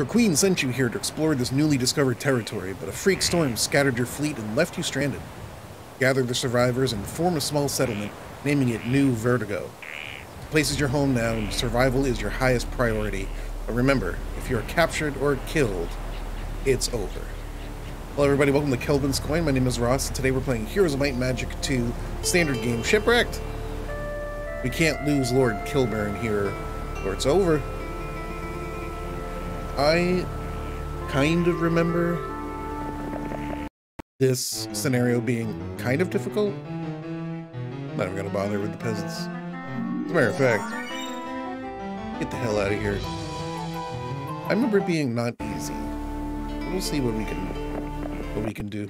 Your queen sent you here to explore this newly discovered territory, but a freak storm scattered your fleet and left you stranded. Gather the survivors and form a small settlement, naming it New Vertigo. The place is your home now, and survival is your highest priority. But remember, if you are captured or killed, it's over. Hello everybody, welcome to Khelben's Coin. My name is Ross, and today we're playing Heroes of Might and Magic 2 Standard Game Shipwrecked. We can't lose Lord Kilburn here, or it's over. I kind of remember this scenario being kind of difficult. Not even gonna bother with the peasants. As a matter of fact, get the hell out of here. I remember it being not easy. We'll see what we can what we can do.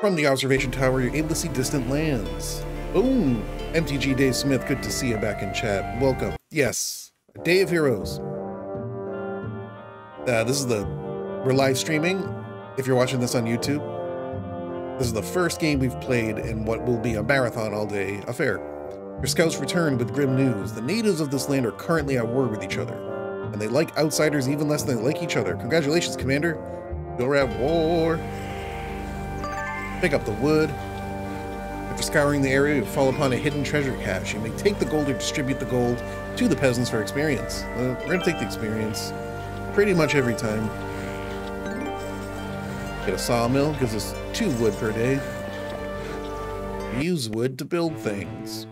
From the observation tower, you're able to see distant lands. Boom! MTG Dave Smith, good to see you back in chat. Welcome. Yes, Day of Heroes. Uh, this is the we're live streaming. If you're watching this on YouTube, this is the first game we've played in what will be a marathon all day affair. Your scouts return with grim news. The natives of this land are currently at war with each other, and they like outsiders even less than they like each other. Congratulations, Commander. You're at war. Pick up the wood. After scouring the area, you fall upon a hidden treasure cache. You may take the gold or distribute the gold to the peasants for experience. Uh, we're gonna take the experience pretty much every time. Get a sawmill, gives us two wood per day. Use wood to build things.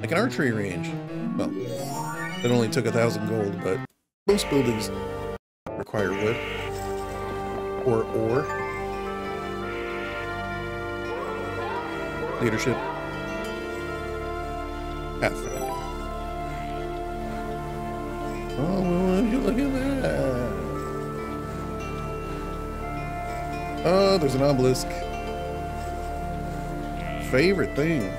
Like an archery range. Well, it only took a thousand gold, but most buildings require wood. Or ore. Leadership. Pathfinder. Oh, would you look at that? Oh, there's an obelisk. Favorite thing.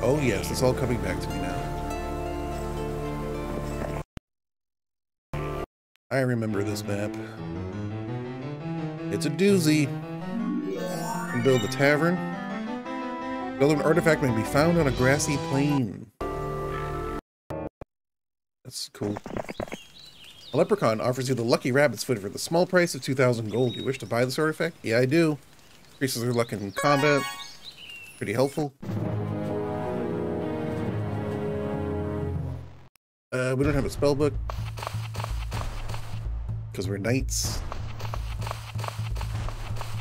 Oh yes, it's all coming back to me now. I remember this map. It's a doozy. Can build a tavern. Build an artifact may be found on a grassy plain. That's cool. A leprechaun offers you the lucky rabbit's foot for the small price of 2,000 gold. You wish to buy this artifact? Yeah, I do. Increases your luck in combat. Pretty helpful. Uh, we don't have a spell book. Because we're knights.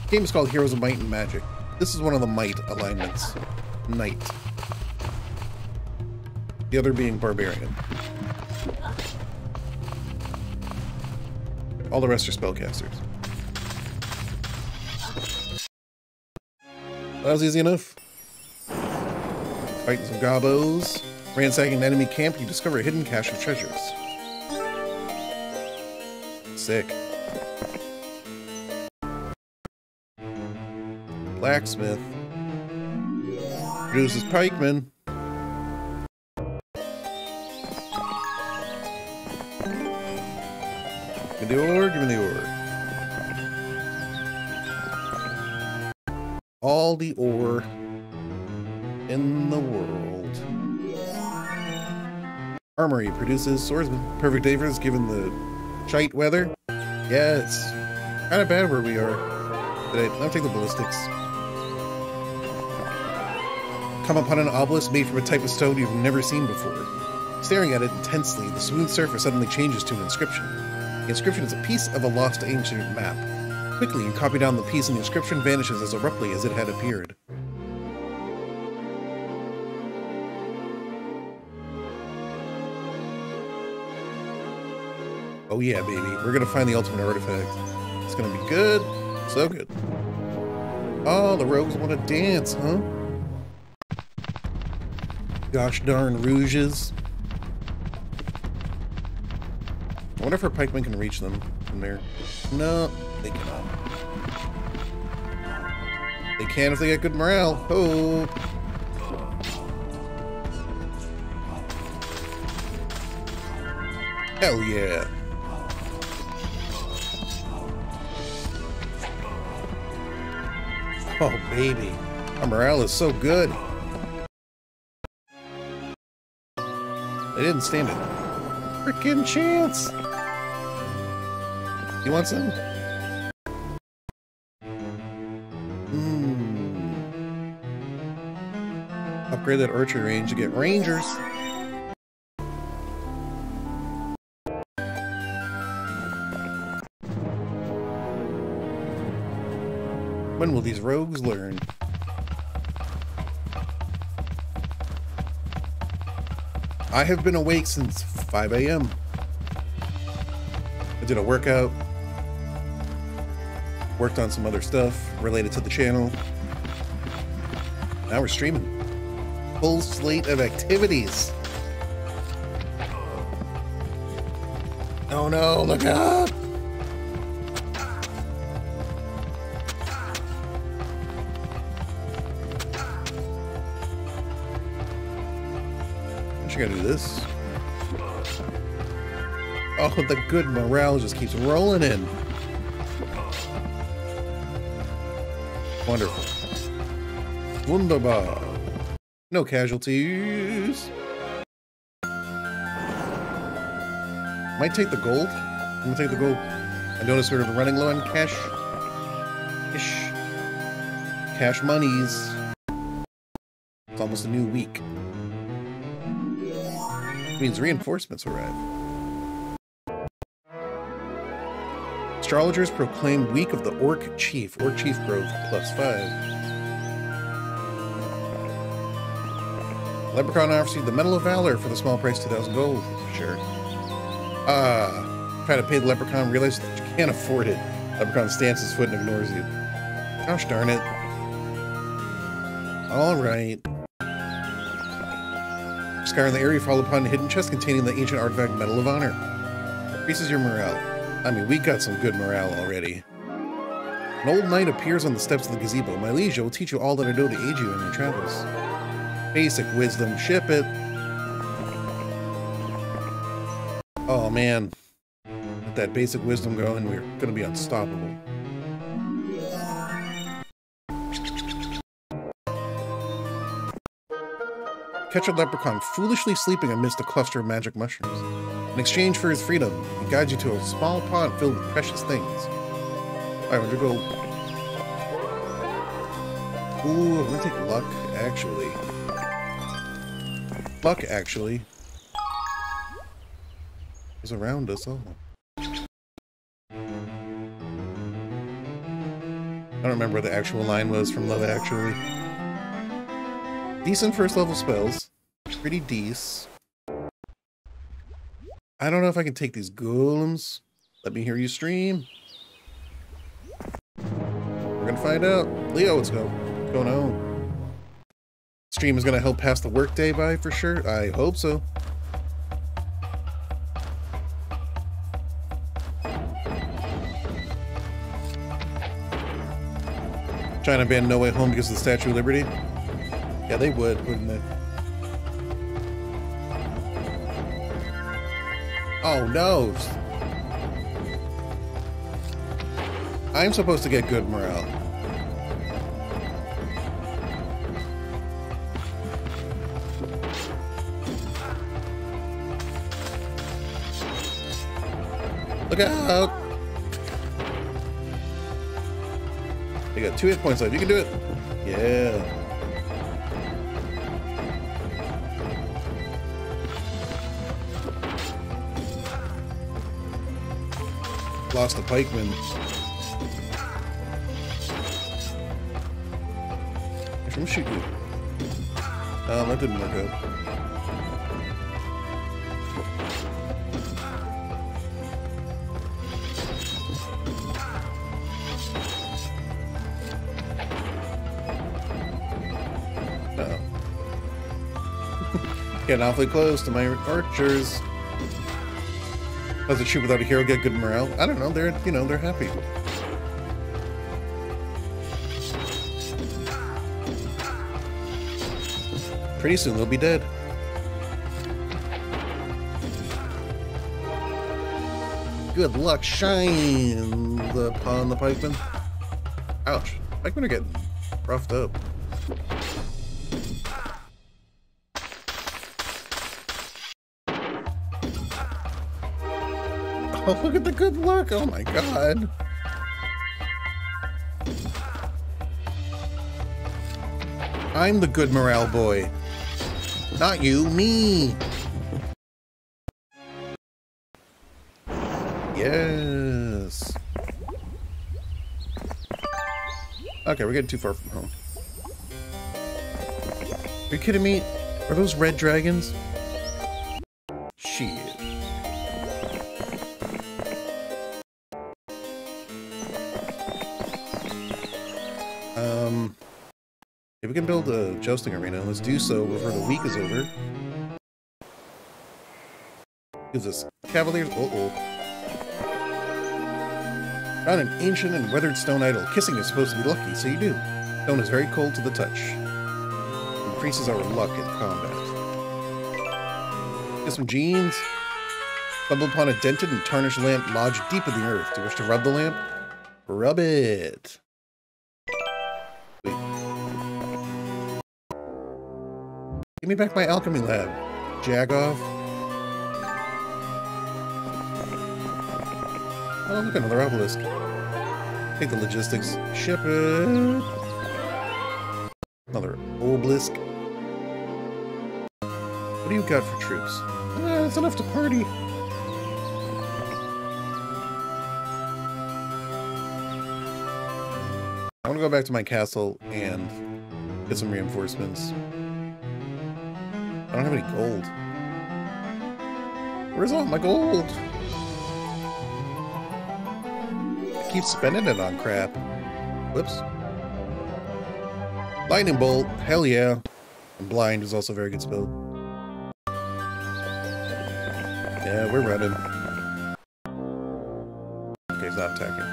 The game is called Heroes of Might and Magic. This is one of the Might alignments. Knight. The other being Barbarian. All the rest are spellcasters. That was easy enough. Fighting some gobos. Ransacking an enemy camp, you discover a hidden cache of treasures. Sick. Blacksmith. Produces pikemen. Give me the ore, give me the ore. All the ore in the world. Armory produces swordsman. Perfect day for this given the shite weather. Yeah, it's kind of bad where we are today. I'll take the ballistics. Come upon an obelisk made from a type of stone you've never seen before. Staring at it intensely, the smooth surface suddenly changes to an inscription. The inscription is a piece of a lost ancient map. Quickly, you copy down the piece and the inscription vanishes as abruptly as it had appeared. Oh yeah, baby. We're gonna find the ultimate artifact. It's gonna be good. So good. Oh, the rogues want to dance, huh? Gosh darn rouges. I wonder if our pikemen can reach them from there. No, they cannot. They can if they get good morale. Oh. Hell yeah. Oh, baby. Our morale is so good. Didn't stand it. Freaking chance! You want some? Hmm. Upgrade that archery range to get rangers. When will these rogues learn? I have been awake since 5 a.m. I did a workout, worked on some other stuff related to the channel. Now we're streaming. Full slate of activities. Oh no, look out! I gotta do this. Oh, the good morale just keeps rolling in. Wonderful. Wunderbar. No casualties. Might take the gold. I'm gonna take the gold. I noticed we're running low on cash. Ish. Cash monies. It's almost a new week. Means reinforcements arrive. Astrologers proclaim week of the Orc Chief. Orc Chief growth plus five. Leprechaun offers you the Medal of Valor for the small price 2,000 gold. Sure. Ah, try to pay the Leprechaun, realize that you can't afford it. Leprechaun stamps his foot and ignores you. Gosh darn it. Alright. Scouring the area, fall upon a hidden chest containing the ancient artifact Medal of Honor. Increases your morale. I mean, we got some good morale already. An old knight appears on the steps of the gazebo. My liege, will teach you all that I know to aid you in your travels. Basic wisdom, ship it. Oh man. With that basic wisdom going, we're gonna be unstoppable. Catch a leprechaun foolishly sleeping amidst a cluster of magic mushrooms. In exchange for his freedom, he guides you to a small pond filled with precious things. 500 go. Ooh, I'm gonna take luck, actually. Luck, actually. Is around us all. I don't remember what the actual line was from Love Actually. Decent first level spells. Pretty decent. I don't know if I can take these golems. Let me hear you stream. We're gonna find out. Leo, what's go going on? Stream is gonna help pass the workday by for sure. I hope so. China banned No Way Home because of the Statue of Liberty. Yeah, they would, wouldn't they? Oh no! I'm supposed to get good morale. Look out! You got two hit points left. You can do it. Yeah. Lost the pikeman. I'm shooting. Oh, that didn't work out. Getting awfully close to my archers. Does a shoot without a hero get good morale? I don't know. They're, you know, they're happy. Pretty soon they'll be dead. Good luck, shine upon the pikeman. Ouch. Pikemen are getting roughed up. Oh, look at the good luck. Oh my god. I'm the good morale boy. Not you, me. Yes. Okay, we're getting too far from home. Are you kidding me? Are those red dragons? Jousting arena, let's do so before the week is over. Gives us cavaliers. Uh oh. Found an ancient and weathered stone idol. Kissing is supposed to be lucky, so you do. Stone is very cold to the touch. Increases our luck in combat. Get some jeans. Stumble upon a dented and tarnished lamp lodged deep in the earth. Do you wish to rub the lamp? Rub it. Give me back my alchemy lab. Jagoff. Oh, look, another obelisk. Take the logistics. Ship it. Another obelisk. What do you got for troops? Eh, it's enough to party. I want to go back to my castle and get some reinforcements. I don't have any gold. Where's all my gold? I keep spending it on crap. Whoops. Lightning bolt, hell yeah. And blind is also a very good spell. Yeah, we're running. Okay, he's not attacking.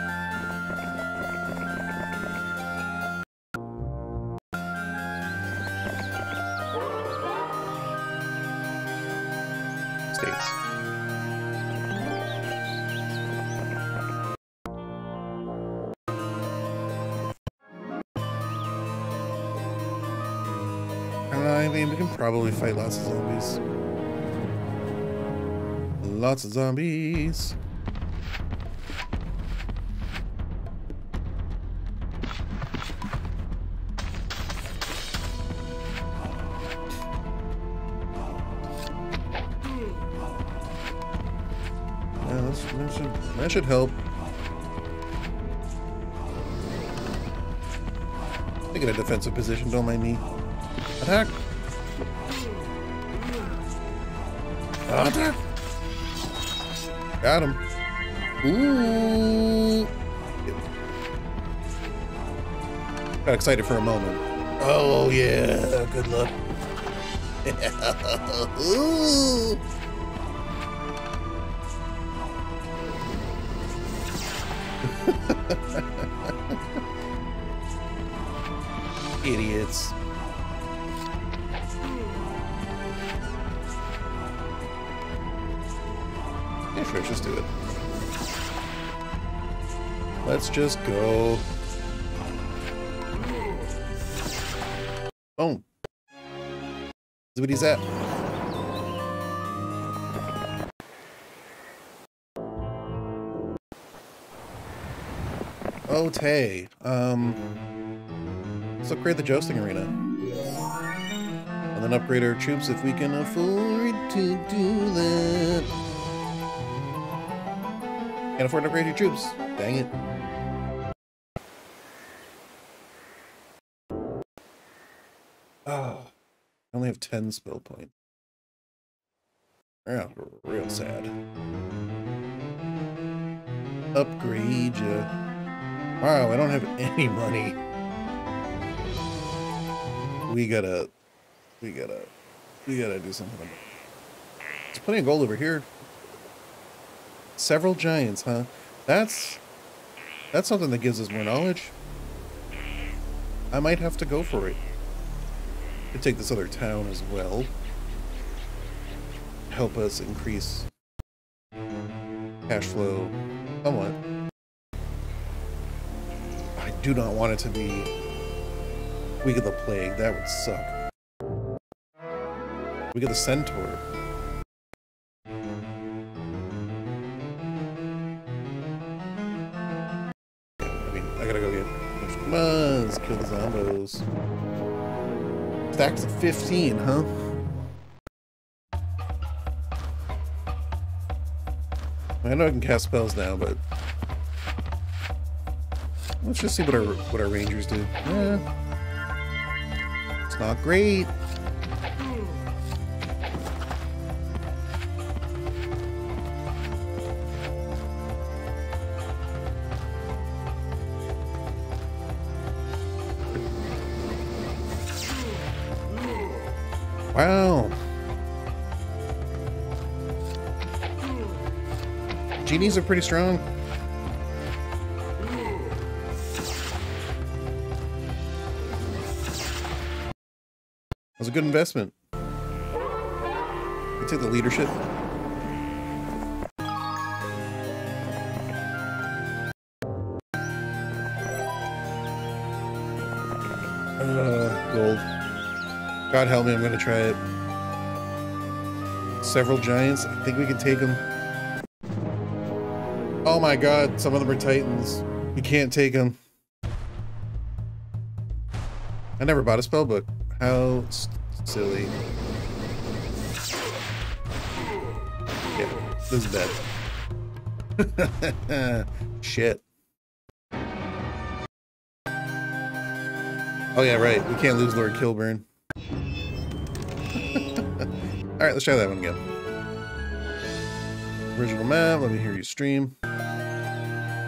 I mean, we can probably fight lots of zombies. Lots of zombies. That should help. I get a defensive position, don't mind me. Attack! Attack! Got him. Ooh! Got excited for a moment. Oh yeah, good luck. Ooh! Just go. Boom. See what he's at. Oh, Tay. Um, let's upgrade the jousting arena. And then upgrade our troops if we can afford to do that. Can't afford to upgrade your troops. Dang it. 10 spell point. Yeah, real sad. Upgrade ya. Wow, I don't have any money. We gotta, we gotta, we gotta do something. There's plenty of gold over here. Several giants, huh? That's, that's something that gives us more knowledge. I might have to go for it could take this other town as well. Help us increase cash flow somewhat. I do not want it to be Week of the Plague. That would suck. We get the Centaur. I mean, I gotta go get Muzz, kill the zombos of 15, huh? I know I can cast spells now, but let's just see what our what our rangers do. Eh, it's not great. Wow. Genies are pretty strong. That was a good investment. You take the leadership. God help me, I'm gonna try it. Several giants. I think we can take them. Oh my god, some of them are titans. We can't take them. I never bought a spell book. How silly. Yeah, this is bad. Shit. Oh yeah, right. We can't lose Lord Kilburn. Alright, let's try that one again. Original map, let me hear you stream.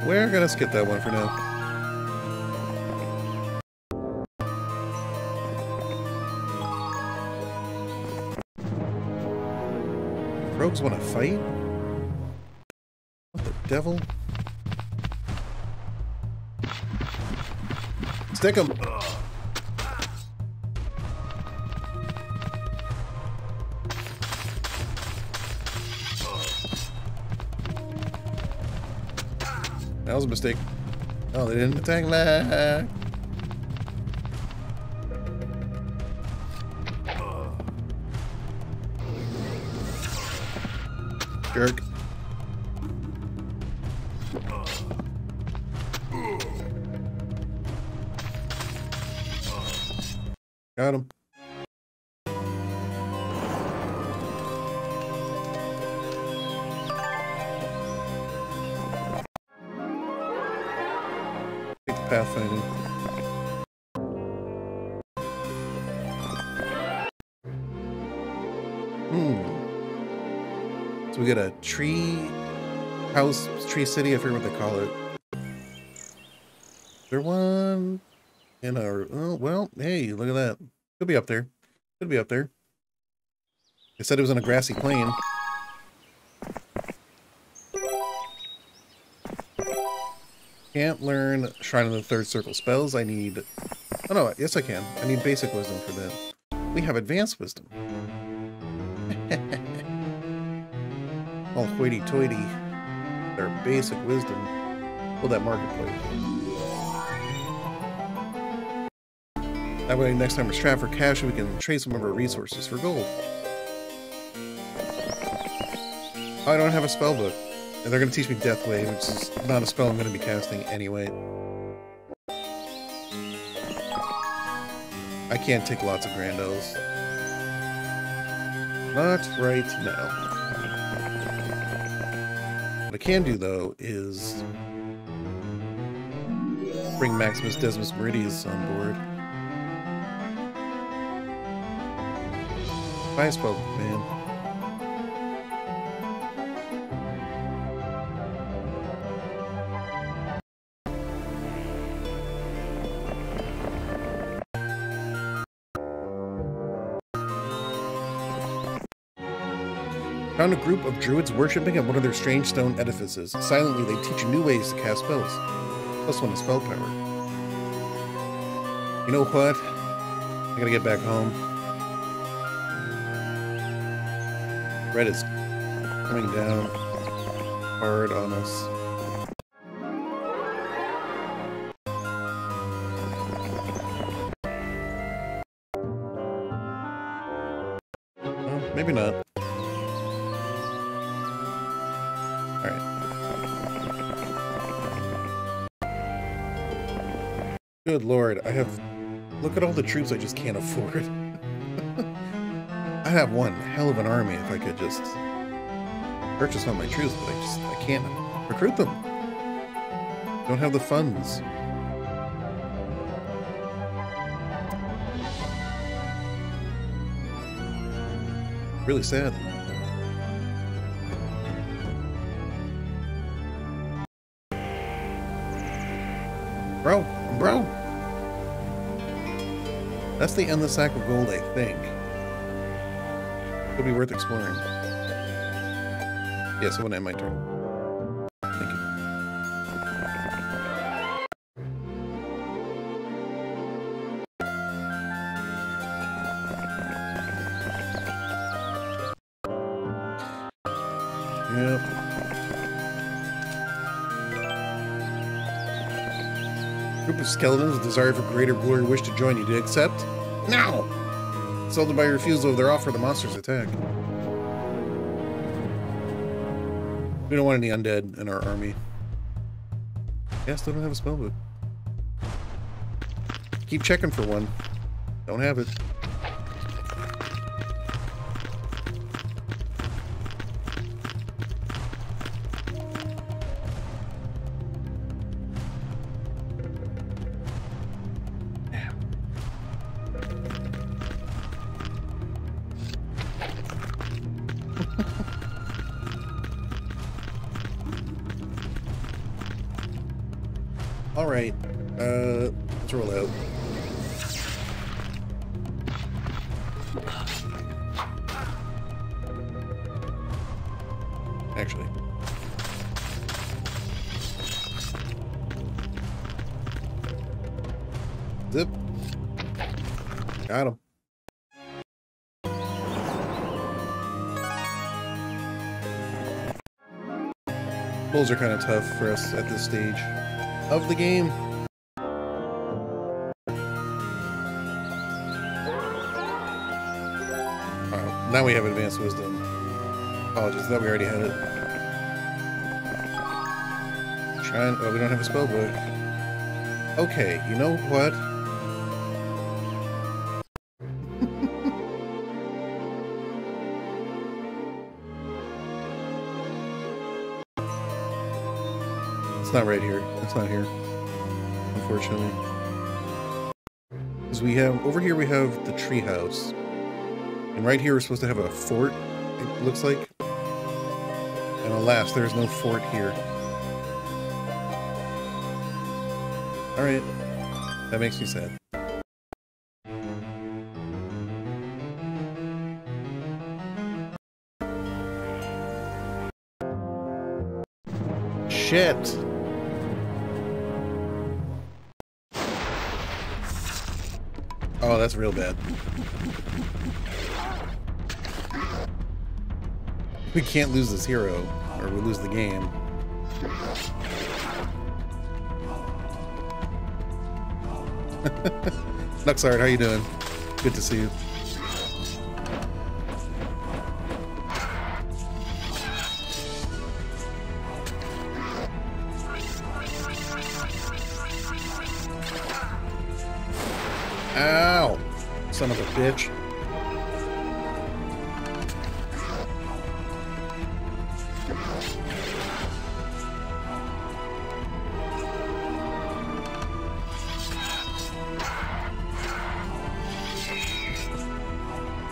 We're gonna skip that one for now. Rogues want to fight? What the devil? Stick him! That was a mistake. Oh, they didn't attack back. Jerk. Tree house, tree city, I forget what they call it. There one in our, oh, well, hey, look at that. Could be up there. Could be up there. They said it was on a grassy plain. Can't learn Shrine of the Third Circle spells. I need... Oh no, yes I can. I need basic wisdom for that. We have advanced wisdom. All hoity-toity. Their basic wisdom. Pull that marketplace. That way next time we're strapped for cash, we can trade some of our resources for gold. I don't have a spell book. And they're going to teach me Death Wave, which is not a spell I'm going to be casting anyway. I can't take lots of Grandos. Not right now. I can do, though, is bring Maximus Decimus Meridius on board. Buy a man. Found a group of druids worshipping at one of their strange stone edifices. Silently, they teach new ways to cast spells. Plus one is spell power. You know what? I gotta get back home. Red is coming down hard on us. Good lord, I have Look at all the troops I just can't afford. I'd have one hell of an army if I could just purchase all my troops, but I just I can't recruit them. Don't have the funds. Really sad. The endless sack of gold, I think. Could be worth exploring. Yes, I want to end my turn. Thank you. Yep. Group of skeletons with desire for greater glory wish to join you. Do you accept? No! Insulted by refusal of their offer, the monsters attack. We don't want any undead in our army. Yeah, still don't have a spellbook. Keep checking for one. Don't have it. Bulls are kind of tough for us at this stage of the game. Uh, now we have advanced wisdom. Apologies, thought we already had it. Trying. Oh, we don't have a spell book. Okay, you know what? Not right here. It's not here. Unfortunately. Because we have, over here we have the treehouse. And right here we're supposed to have a fort, it looks like. And alas, there's no fort here. Alright. That makes me sad. Shit! That's real bad. We can't lose this hero, or we lose the game. Nuxart, how you doing? Good to see you. Bitch.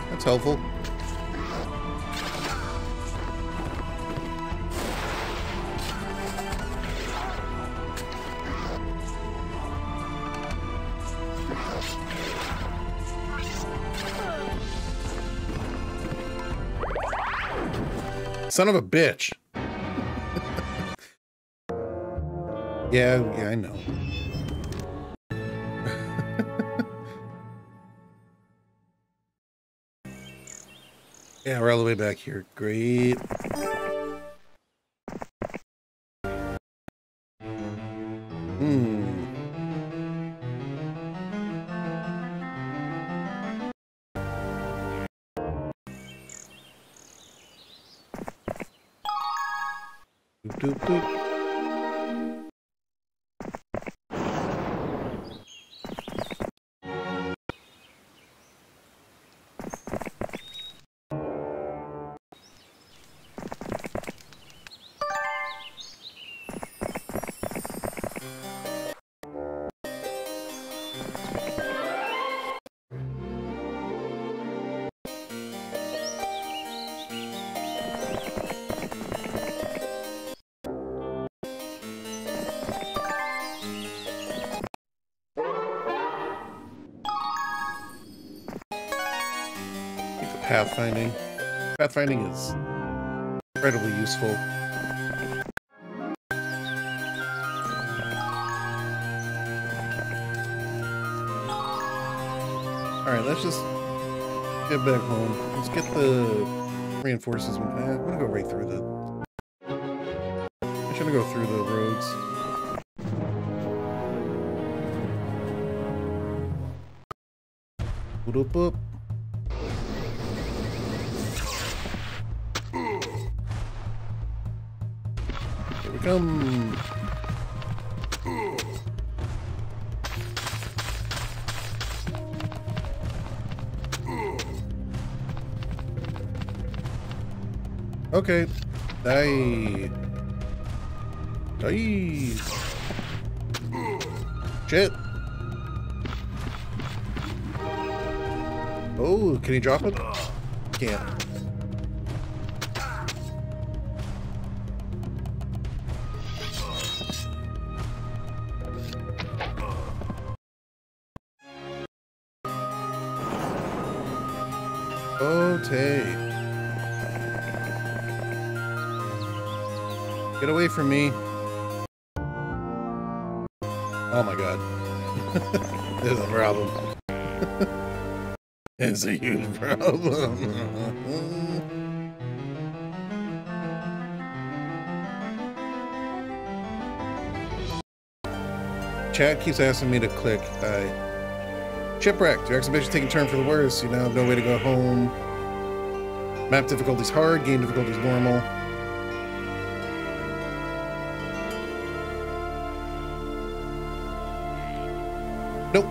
That's helpful. Son of a bitch. yeah, yeah, I know. yeah, we're all the way back here. Great. Doop, doop, pathfinding. Pathfinding is incredibly useful. Alright, let's just get back home. Let's get the reinforcements. I'm gonna go right through the... I shouldn't go through the roads. Boop, boop. Come. Okay. Die. Die. Shit. Oh, can he drop it? Can't. It's a huge problem. Chat keeps asking me to click. Uh, Shipwrecked. Your exhibition taking turn for the worse. You now have no way to go home. Map difficulty's hard. Game difficulty's normal. Nope.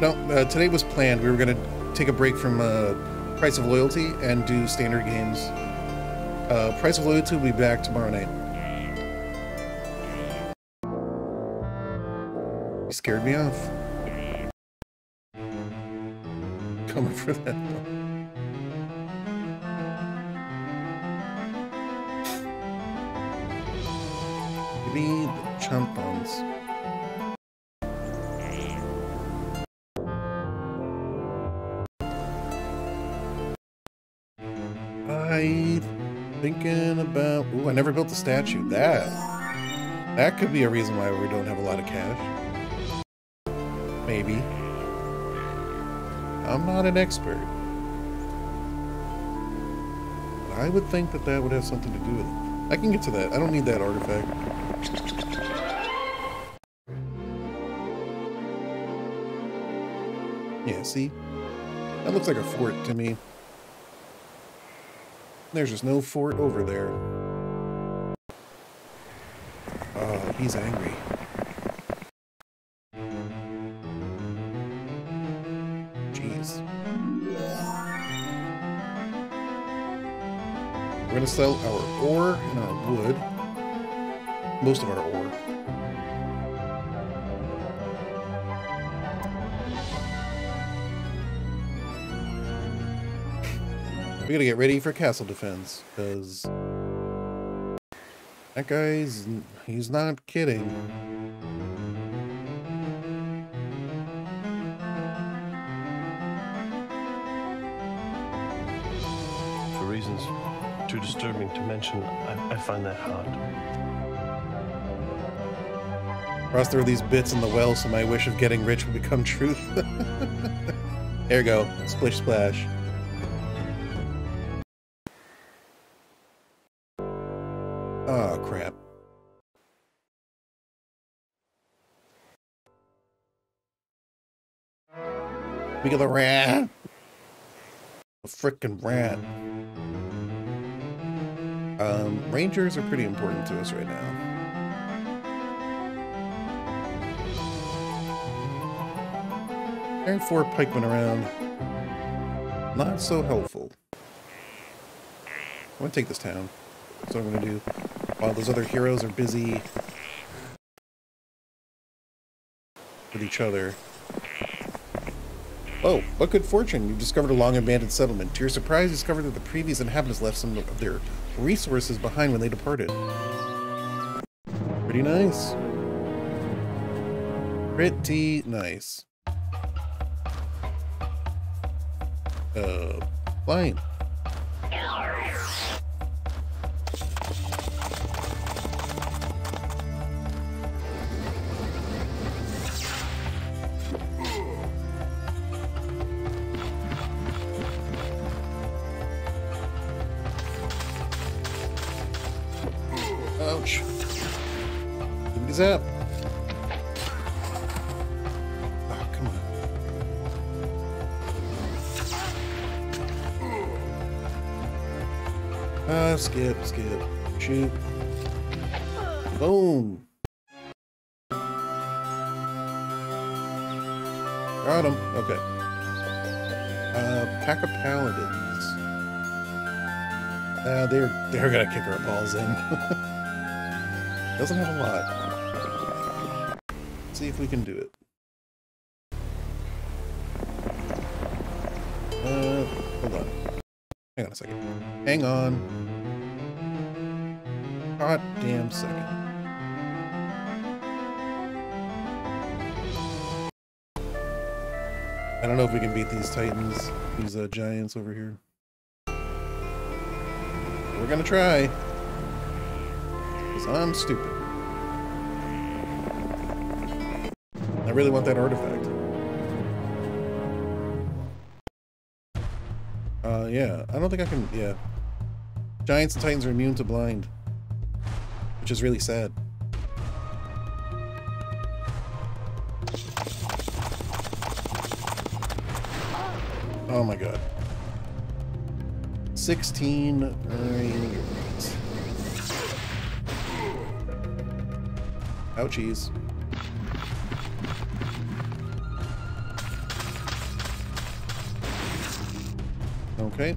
No, uh, today was planned. We were going to take a break from uh, Price of Loyalty and do standard games. Uh, Price of Loyalty will be back tomorrow night. You scared me off. Coming for that. Give me the chump bones. Built the statue. That that could be a reason why we don't have a lot of cash. Maybe. I'm not an expert. But I would think that that would have something to do with it. I can get to that. I don't need that artifact. Yeah, see? That looks like a fort to me. There's just no fort over there. He's angry. Jeez. We're gonna sell our ore and our wood. Most of our ore. We gotta get ready for castle defense, because that guy's, he's not kidding. For reasons too disturbing to mention, I, I find that hard. Cross through these bits in the well so my wish of getting rich will become truth. there you go. Splish splash. We got the rat. A frickin' rat. Um, rangers are pretty important to us right now. Carrying four pikemen around. Not so helpful. I'm gonna take this town. That's what I'm gonna do. While those other heroes are busy with each other. Oh, what good fortune! You've discovered a long abandoned settlement. To your surprise, you discover that the previous inhabitants left some of their resources behind when they departed. Pretty nice. Pretty nice. Uh, fine. In. Doesn't have a lot. Let's see if we can do it. Uh, hold on. Hang on a second. Hang on. God damn second. I don't know if we can beat these titans, these uh, giants over here. We're gonna try. Because I'm stupid. I really want that artifact. Uh, yeah. I don't think I can, yeah. Giants and titans are immune to blind. Which is really sad. Oh my god. 16 right. Ouchies. Okay.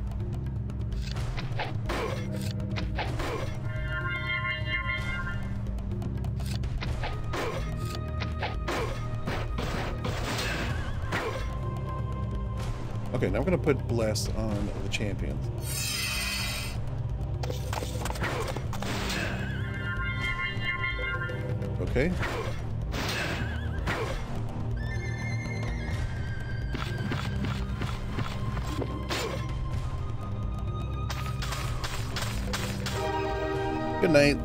Okay, now I'm gonna put Bless on the champions. Okay. Good night.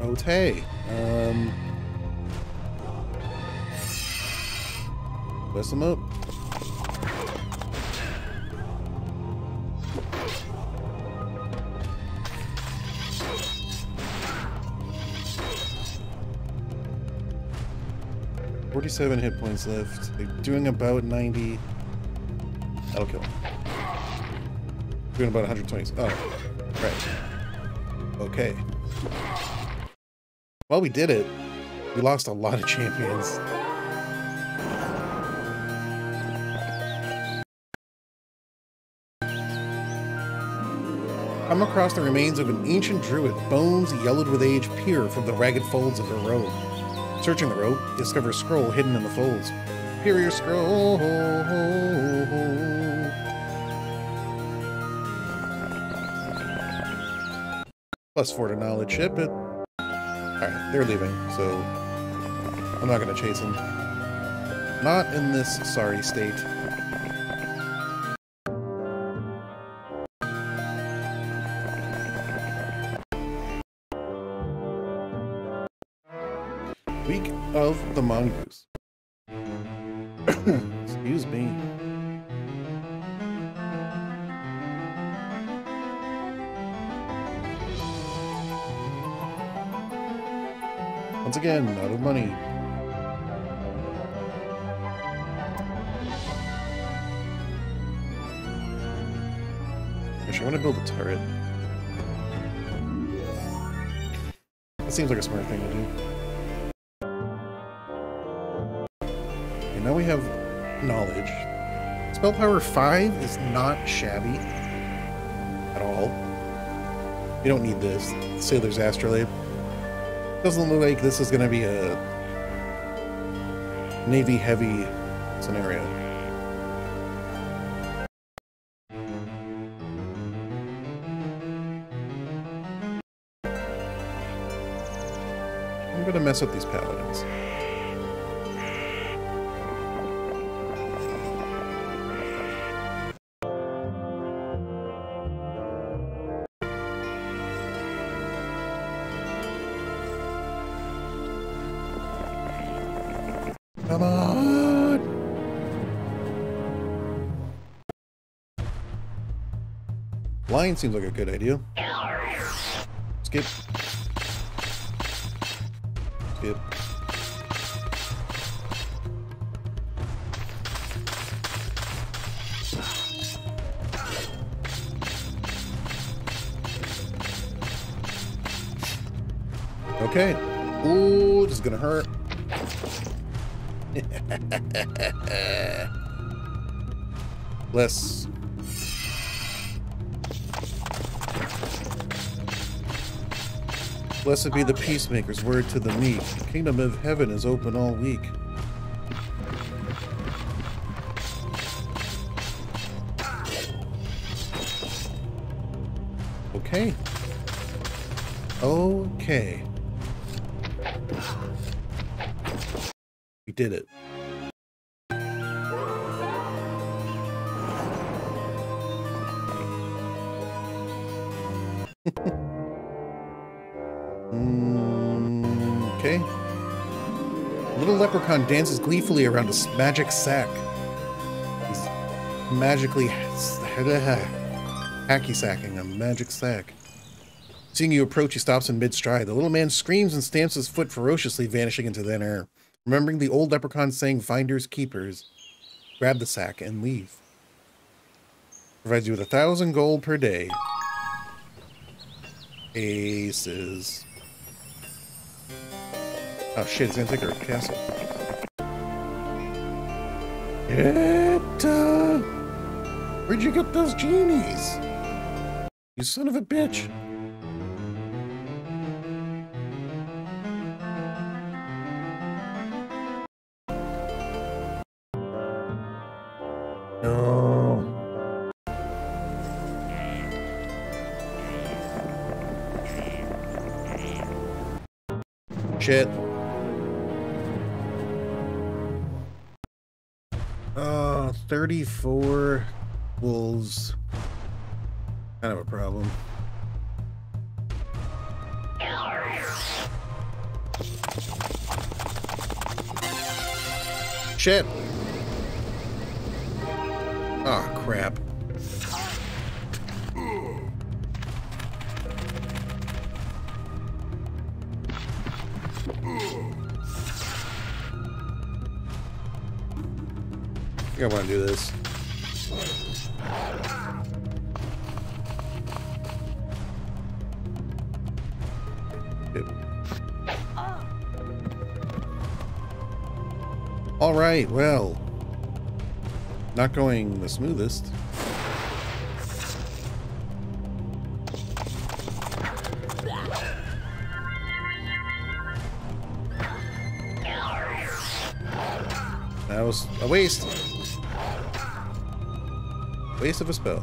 Okay. Um. Bless them up. Forty-seven hit points left. They're doing about ninety. That'll kill him. Doing about 120. Oh, right. Okay. Well, we did it. We lost a lot of champions. Come across the remains of an ancient druid. Bones yellowed with age peer from the ragged folds of her robe. Searching the you discover a scroll hidden in the folds. Superior scroll. Plus four to knowledge ship it. Alright, they're leaving, so I'm not gonna chase them. Not in this sorry state. Turret. That seems like a smart thing to do. And now we have knowledge. Spell power 5 is not shabby at all. You don't need this. Sailor's Astrolabe. Doesn't look like this is going to be a Navy heavy scenario. going to mess with these paladins. Come on! Lion seems like a good idea. Skip. Skip. Okay. Ooh, this is gonna hurt. Less. Blessed be the peacemaker's word to the meek. The kingdom of heaven is open all week. Okay. Okay. We did it. Leprechaun dances gleefully around a magic sack. He's magically hacky sacking a magic sack. Seeing you approach, he stops in mid stride. The little man screams and stamps his foot ferociously, vanishing into thin air. Remembering the old leprechaun saying, Finders, keepers, grab the sack and leave. Provides you with a thousand gold per day. Aces. Oh shit, it's gonna take our castle. Get, uh, where'd you get those genies? You son of a bitch. No. Shit. 34 wolves. Kind of a problem. Shit. Oh, crap. I want to do this. All right, well, not going the smoothest. That was a waste. Waste of a spell.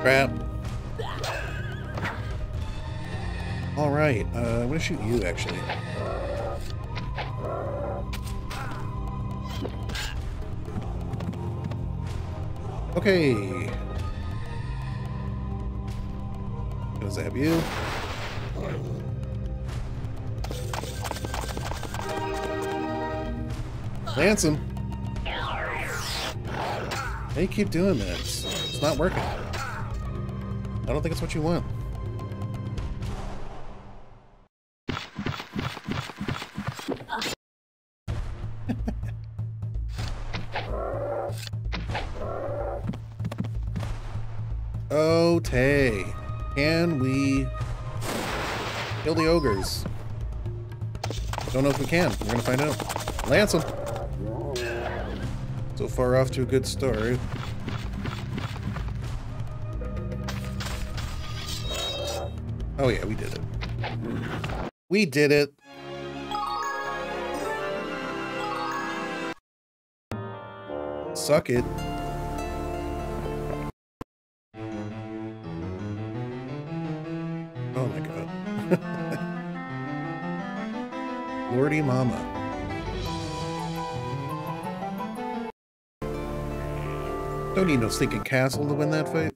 Crap. All right, uh, I'm gonna shoot you actually. Okay. Why you keep doing that? It's, not working. I don't think it's what you want. Tay. Can we kill the ogres? Don't know if we can. We're gonna find out. Lance them. Far off to a good start. Oh yeah, we did it. We did it. Suck it. Oh my god. Lordy mama. Don't need no stinking castle to win that fight.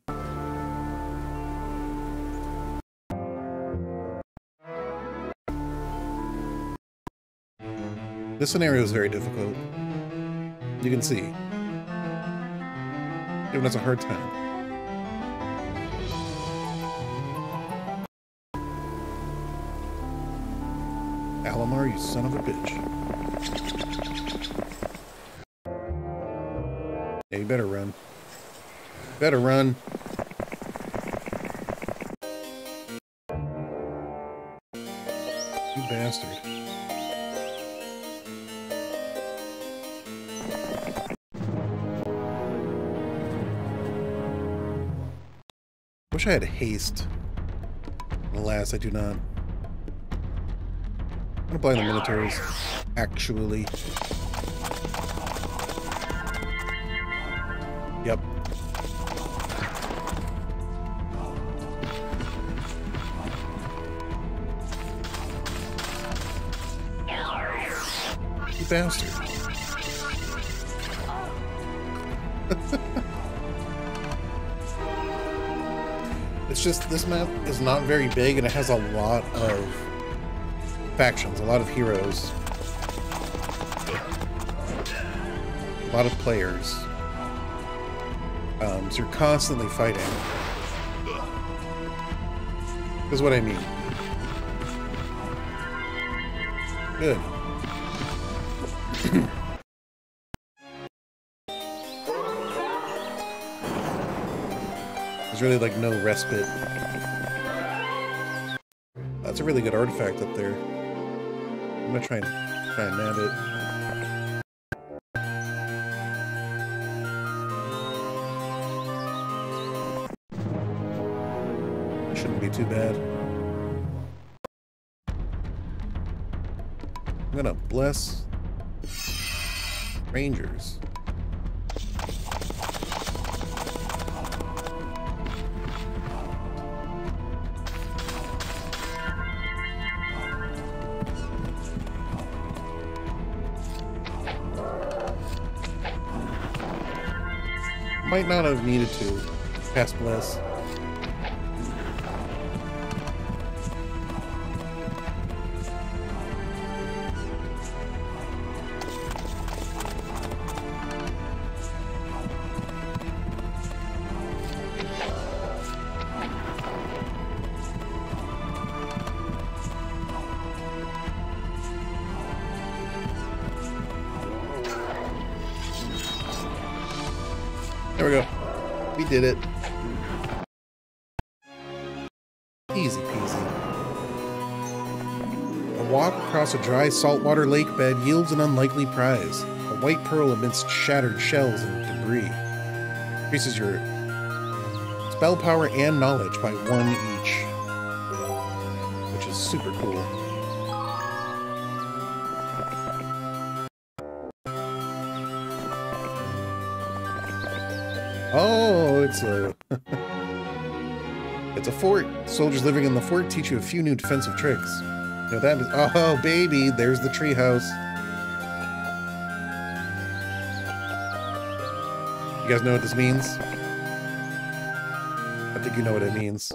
This scenario is very difficult. You can see. Giving us a hard time. Alamar, you son of a bitch. Yeah, you better run. Better run. You bastard. Wish I had haste. Alas, I do not. I'm gonna the Minotaurs, actually. It's just, this map is not very big and it has a lot of factions, a lot of heroes. A lot of players. Um, so you're constantly fighting. Is what I mean. Good. There's really like no respite. That's a really good artifact up there. I'm gonna try and try and nab it. Needed to cast bless. Did it. Easy peasy. A walk across a dry saltwater lake bed yields an unlikely prize. A white pearl amidst shattered shells and debris. Increases your spell power and knowledge by one each. Which is super cool. Oh, it's a it's a fort. Soldiers living in the fort teach you a few new defensive tricks. You know that is oh baby, there's the treehouse. You guys know what this means? I think you know what it means.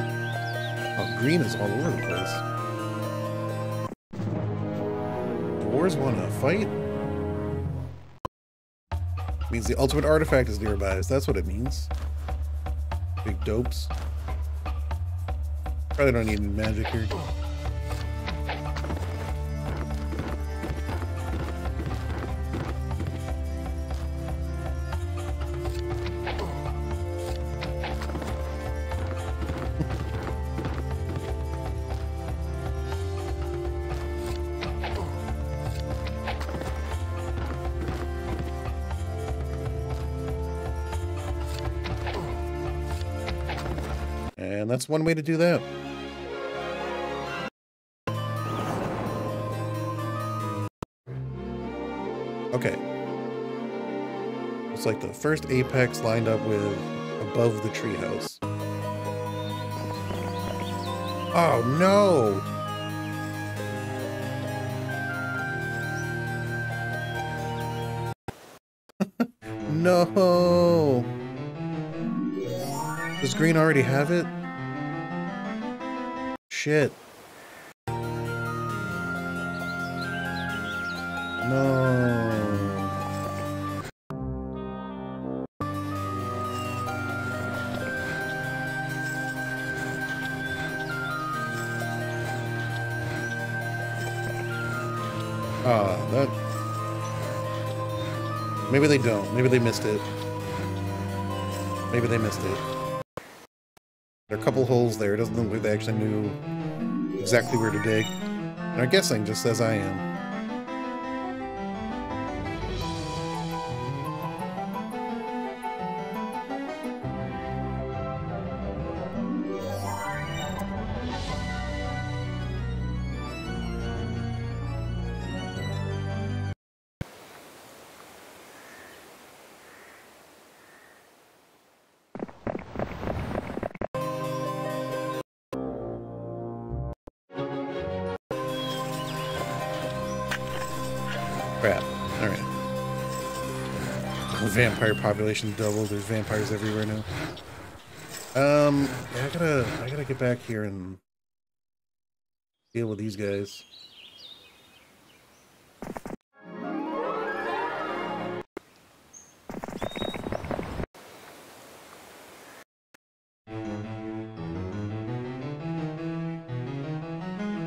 Oh, green is all over the place. The Dwarves want to fight? Means the ultimate artifact is nearby. So that's what it means. Big dopes. Probably don't need magic here. One way to do that. Okay. It's like the first apex lined up with above the treehouse. Oh no! no! Does green already have it? Shit. No. Ah, that. Maybe they don't. Maybe they missed it. Maybe they missed it. There are a couple holes there. It doesn't look like they actually knew exactly where to dig. And I'm guessing just as I am. Vampire population doubled. There's vampires everywhere now. Um, yeah, I gotta, I gotta get back here and deal with these guys.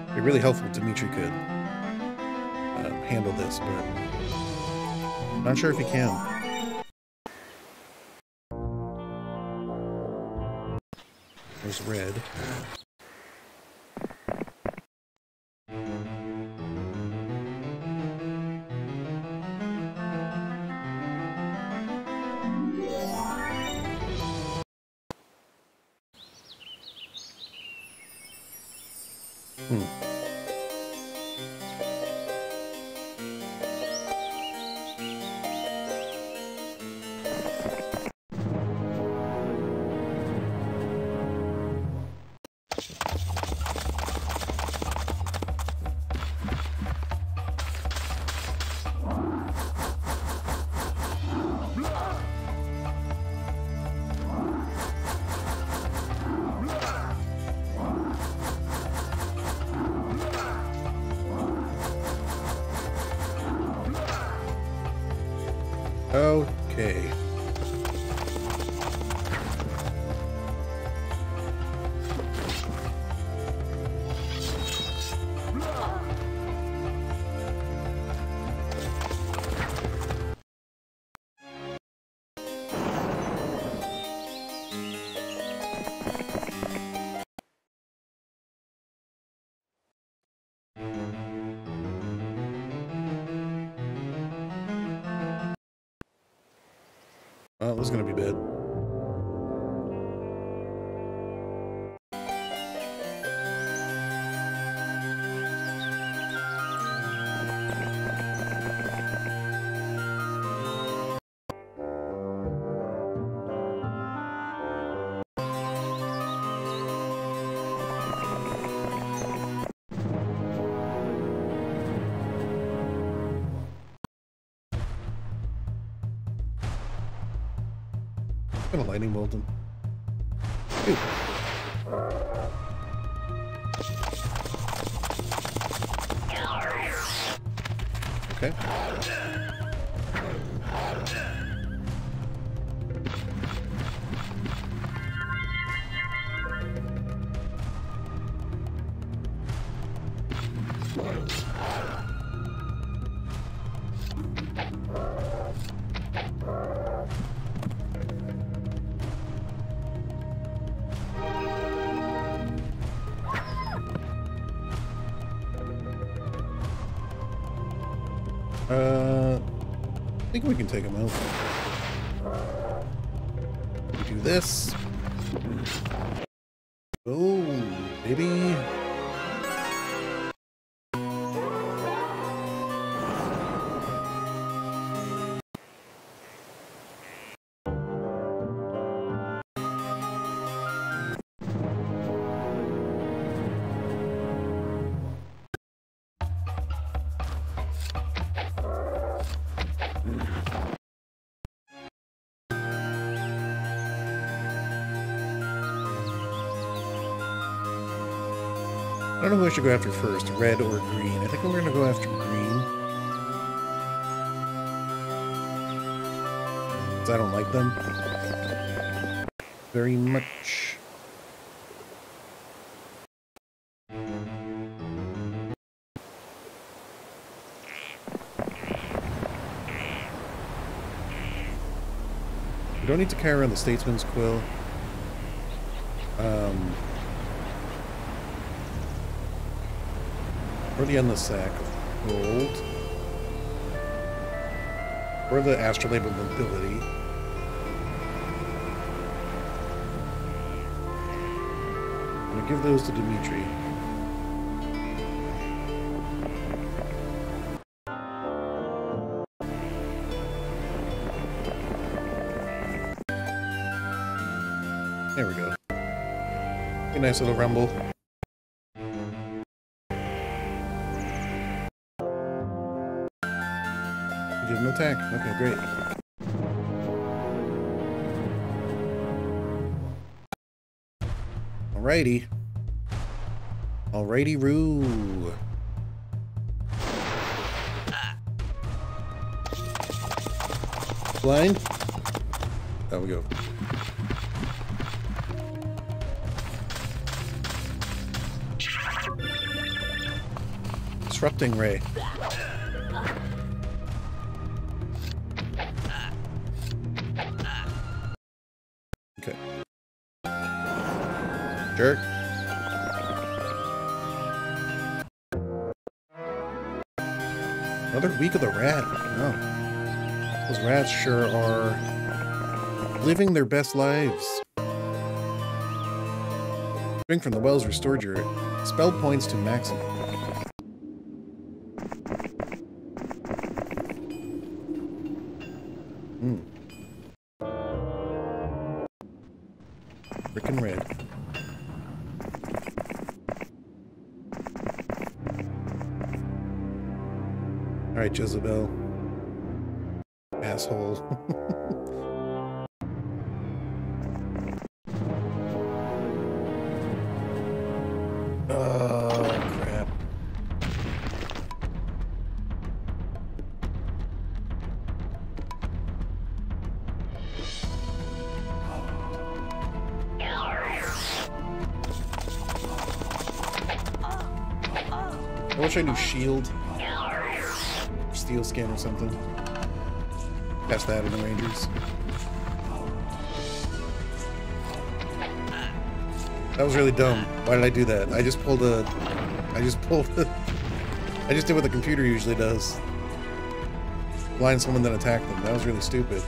It'd be really helpful if Dimitry could um, handle this, but I'm not sure if he can. Lightning bolt him. Ooh. Okay. don't know who I should go after first, red or green. I think we're going to go after green. Because I don't like them. Very much. We don't need to carry around the Statesman's Quill. Um, or the Endless Sack of Gold. Or the Astrolabe of Mobility. I'm gonna give those to Dimitry. There we go. A nice little rumble. Okay, great. Alrighty. Alrighty, Roo. Blind? There we go. Disrupting Ray. Living their best lives. Drink from the wells restored your spell points to maximum. Hmm. Red. Alright, Jezebel. Asshole. Wish I knew shield. Steel skin or something. Pass that in the Rangers. That was really dumb. Why did I do that? I just pulled a... I just pulled a... I just did what the computer usually does. Blind someone then attack them. That was really stupid.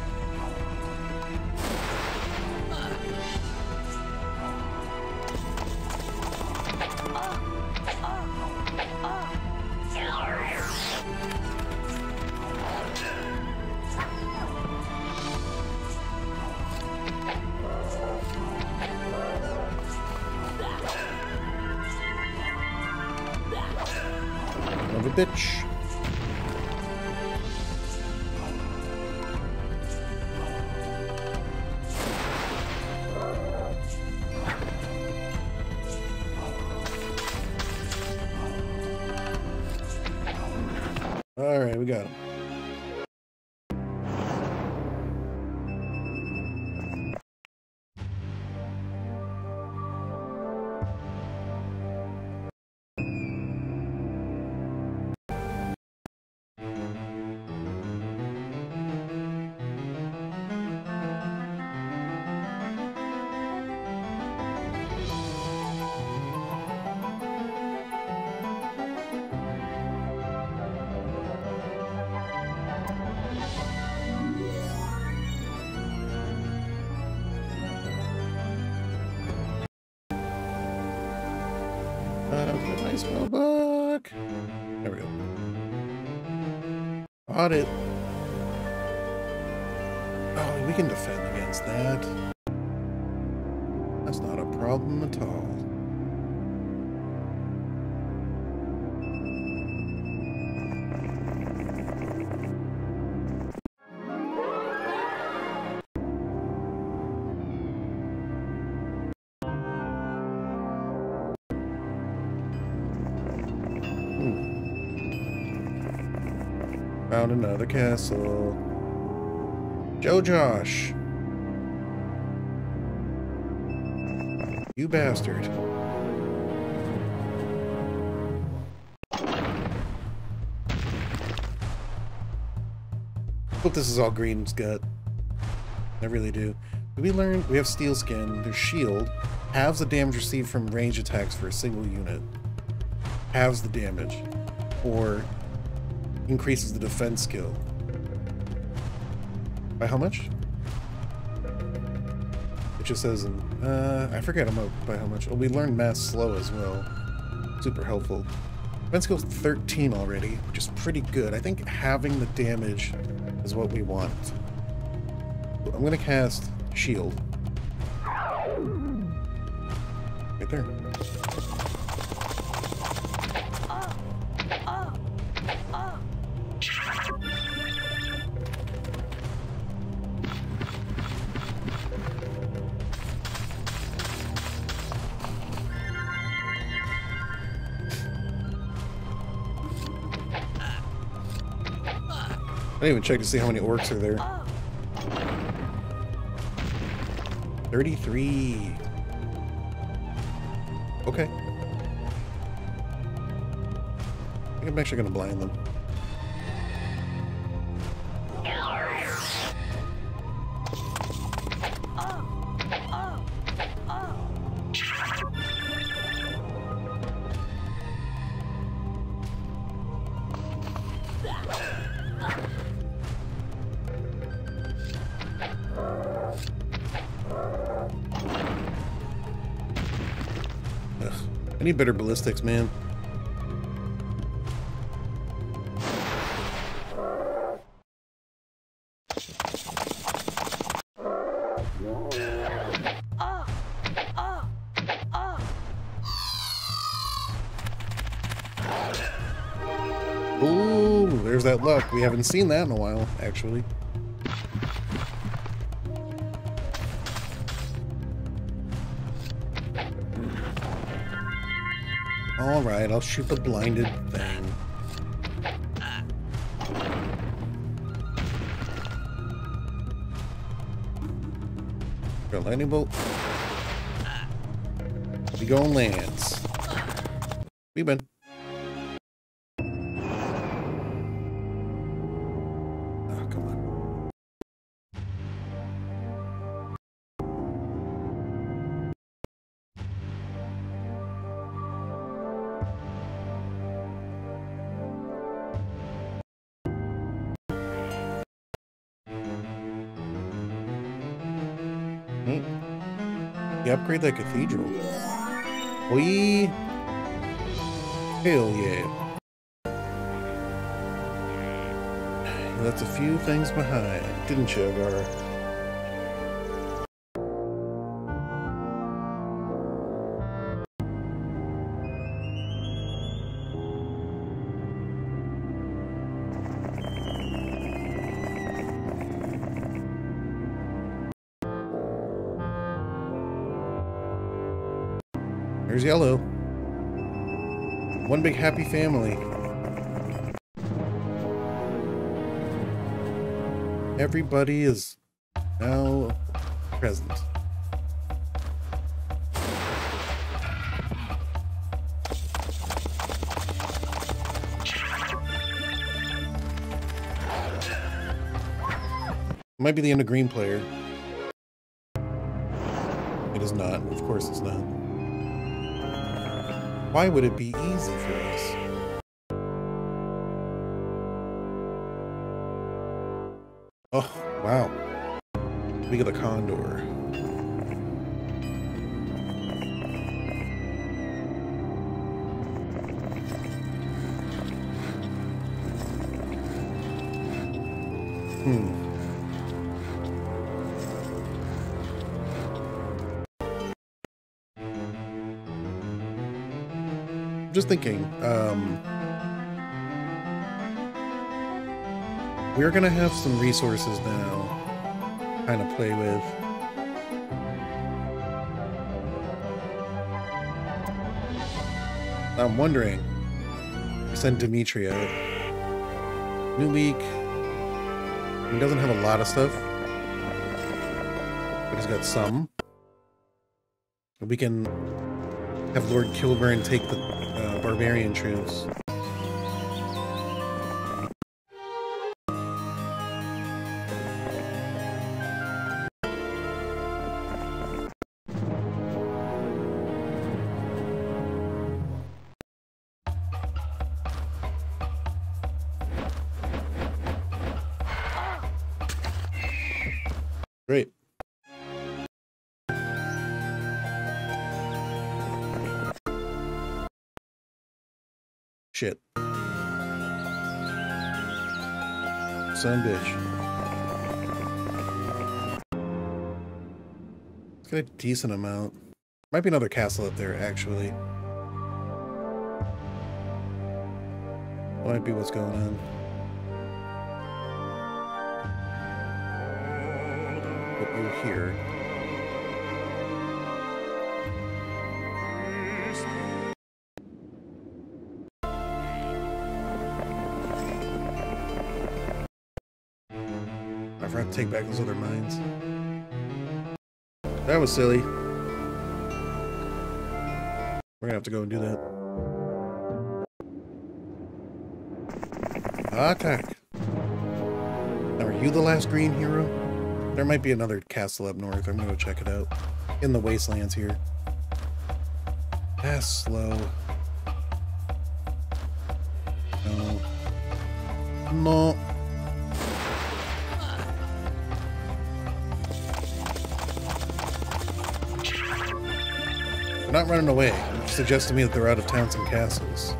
Audit. Another castle. Joe Josh. You bastard. Hope this is all Green's gut. I really do. We learned we have steel skin, there's shield, halves the damage received from range attacks for a single unit, halves the damage, or increases the defense skill. By how much? It just says, in, uh, I forget about by how much. Oh, we learned mass slow as well. Super helpful. Defense skill's 13 already, which is pretty good. I think having the damage is what we want. I'm gonna cast shield. Didn't even check to see how many orcs are there. 33. Okay. I think I'm actually going to blind them. Better ballistics, man. Ooh, there's that luck. We haven't seen that in a while, actually. Alright, I'll shoot the blinded thing. Got a lightning bolt. We going lands. We win. Upgrade that cathedral. We. Hell yeah. Left a few things behind, didn't you, Agara? Happy family. Everybody is now present. Might be the end of green player. It is not. Of course it's not. Why would it be easy for us? Just thinking, um, we're gonna have some resources now, kind of play with. I'm wondering, send Dimitry out. New week. He doesn't have a lot of stuff. But he's got some. We can have Lord Kilburn take the uh, barbarian troops. Decent amount. Might be another castle up there, actually. Might be what's going on. Put you here. I forgot to take back those other mines. That was silly. We're gonna have to go and do that. Attack. Now, are you the last green hero? There might be another castle up north. I'm gonna go check it out. In the wastelands here. Pass slow. No. No. Away, which suggests to me that they're out of towns and castles.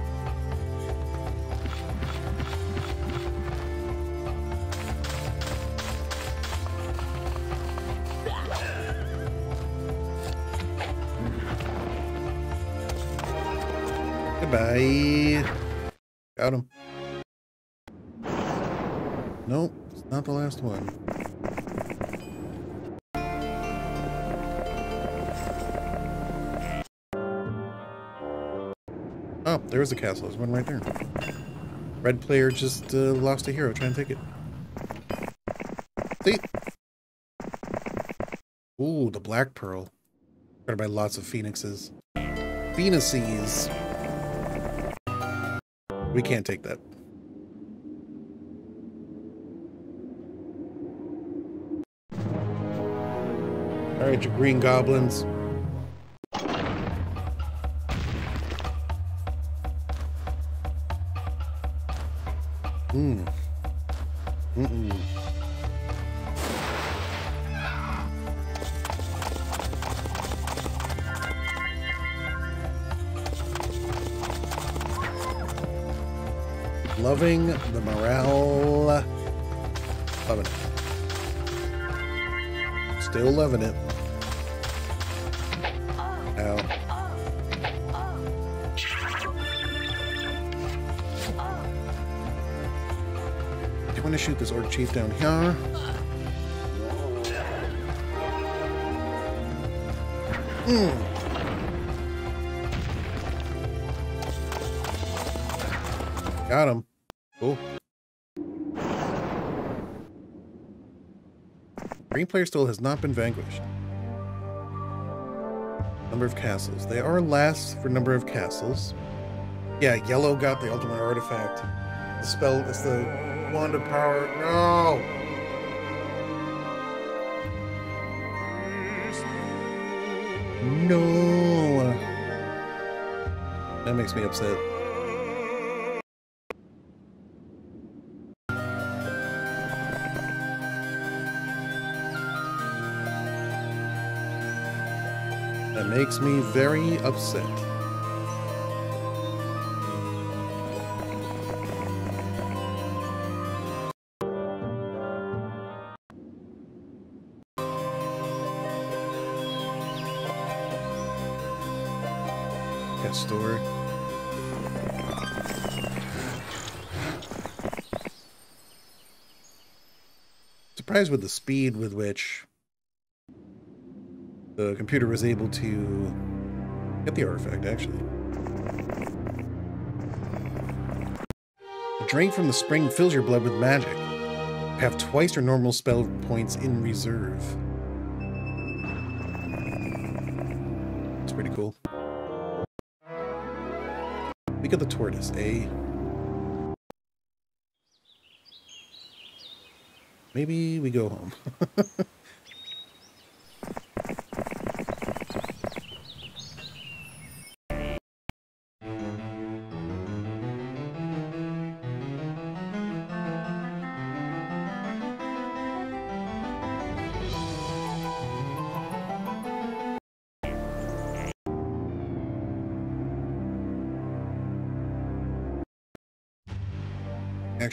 Goodbye. Got him. Nope, it's not the last one. There's a castle. There's one right there. Red player just uh, lost a hero. Try and take it. See? Ooh, the Black Pearl. Guarded by lots of phoenixes. Phoenices. We can't take that. Alright, your green goblins. Still has not been vanquished. Number of castles. They are last for number of castles. Yeah, yellow got the ultimate artifact. The spell is the wand of power. No! No! That makes me upset. Makes me very upset. Castor. Surprised with the speed with which the computer was able to get the artifact, actually. A drink from the spring fills your blood with magic. You have twice your normal spell points in reserve. It's pretty cool. We got the tortoise, eh? Maybe we go home.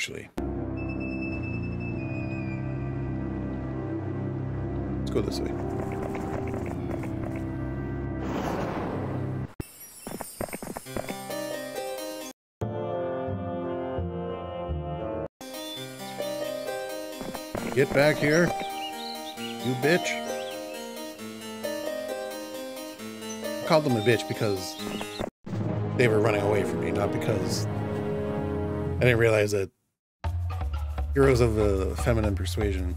Actually, let's go this way. Get back here, you bitch. I called them a bitch because they were running away from me, not because I didn't realize that heroes of the feminine persuasion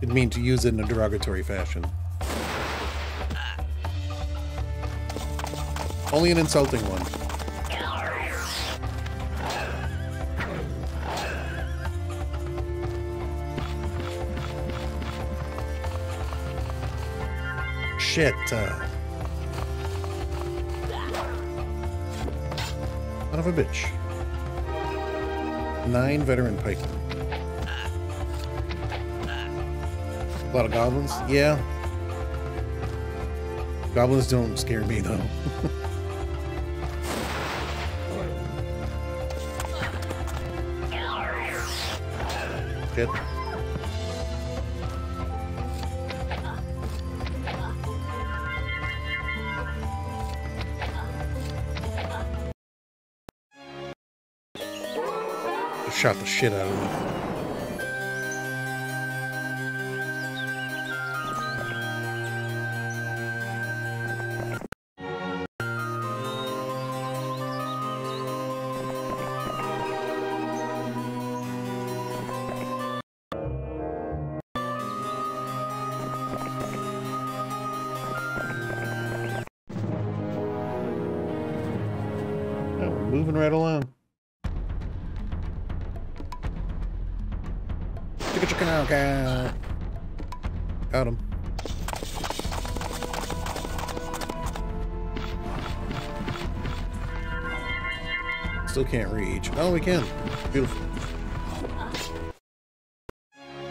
didn't mean to use it in a derogatory fashion. Only an insulting one. Shit. Uh, son of a bitch. Nine veteran pikemen. A lot of goblins? Yeah. Goblins don't scare me though. Shit. Shit out of him. Oh, we can. Beautiful.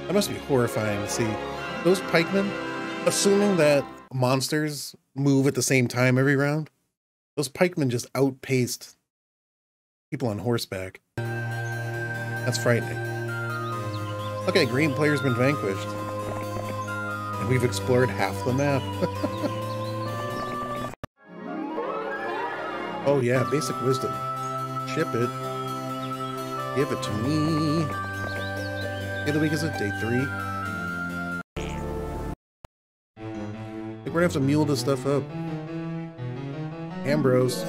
That must be horrifying to see those pikemen, assuming that monsters move at the same time every round. Those pikemen just outpaced people on horseback. That's frightening. Okay, green player's been vanquished. And we've explored half the map. oh yeah, basic wisdom. Ship it. Give it to me. Of the week is it? Day three? We're gonna have to mule this stuff up. Ambrose.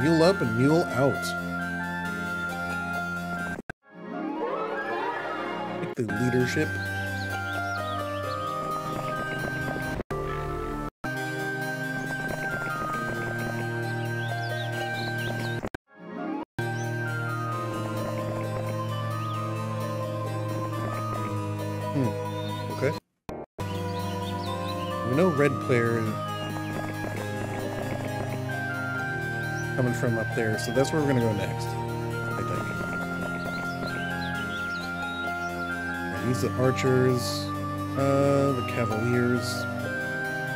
Mule up and mule out. The leadership. Hmm. Okay. We know red player coming from up there, so that's where we're gonna go next. These are archers, uh, the cavaliers,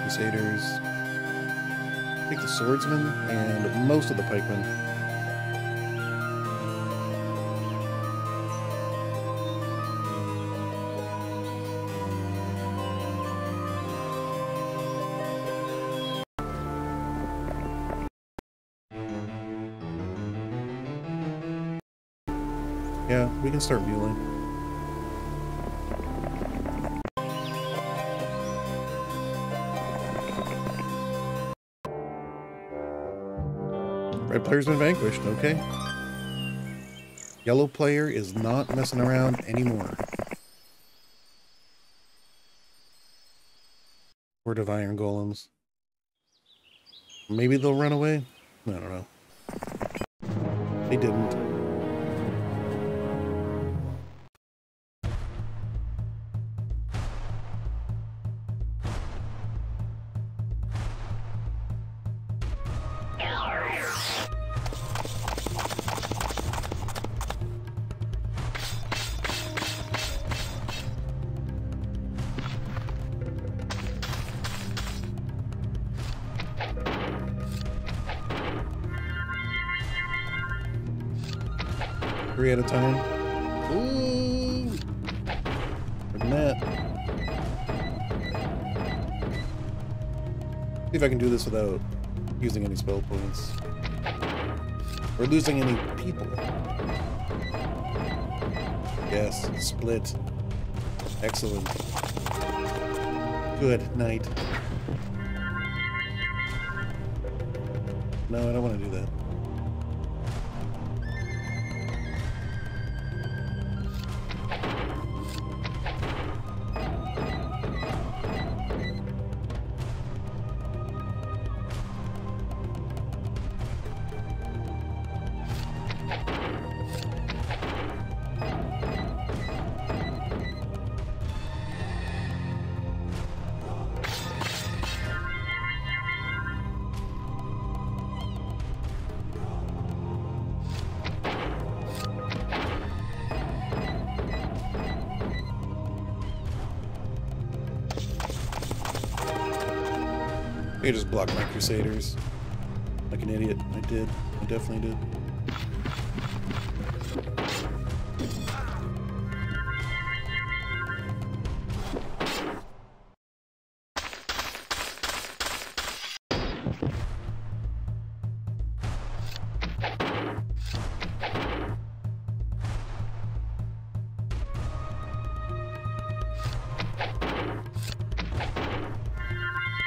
crusaders. I think the swordsmen and most of the pikemen. Yeah, we can start muling. Red player's been vanquished, okay. Yellow player is not messing around anymore. Horde of iron golems. Maybe they'll run away? I don't know. They didn't. This without using any spell points. Or losing any people. Yes, split. Excellent. Good night. No, I don't want to do that. Crusaders. Like an idiot. I did. I definitely did.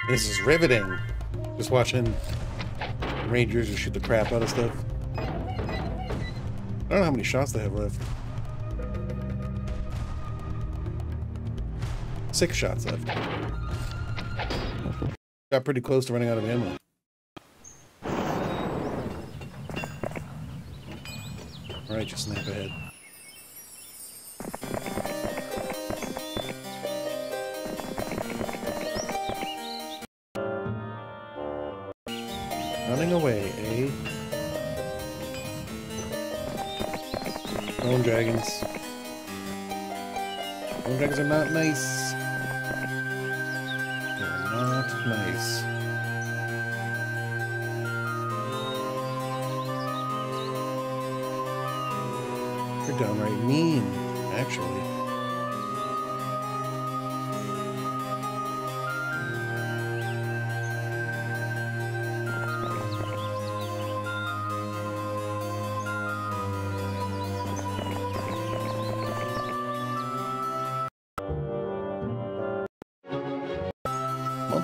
This is riveting. Watching Rangers just shoot the crap out of stuff. I don't know how many shots they have left. Six shots left. Got pretty close to running out of ammo.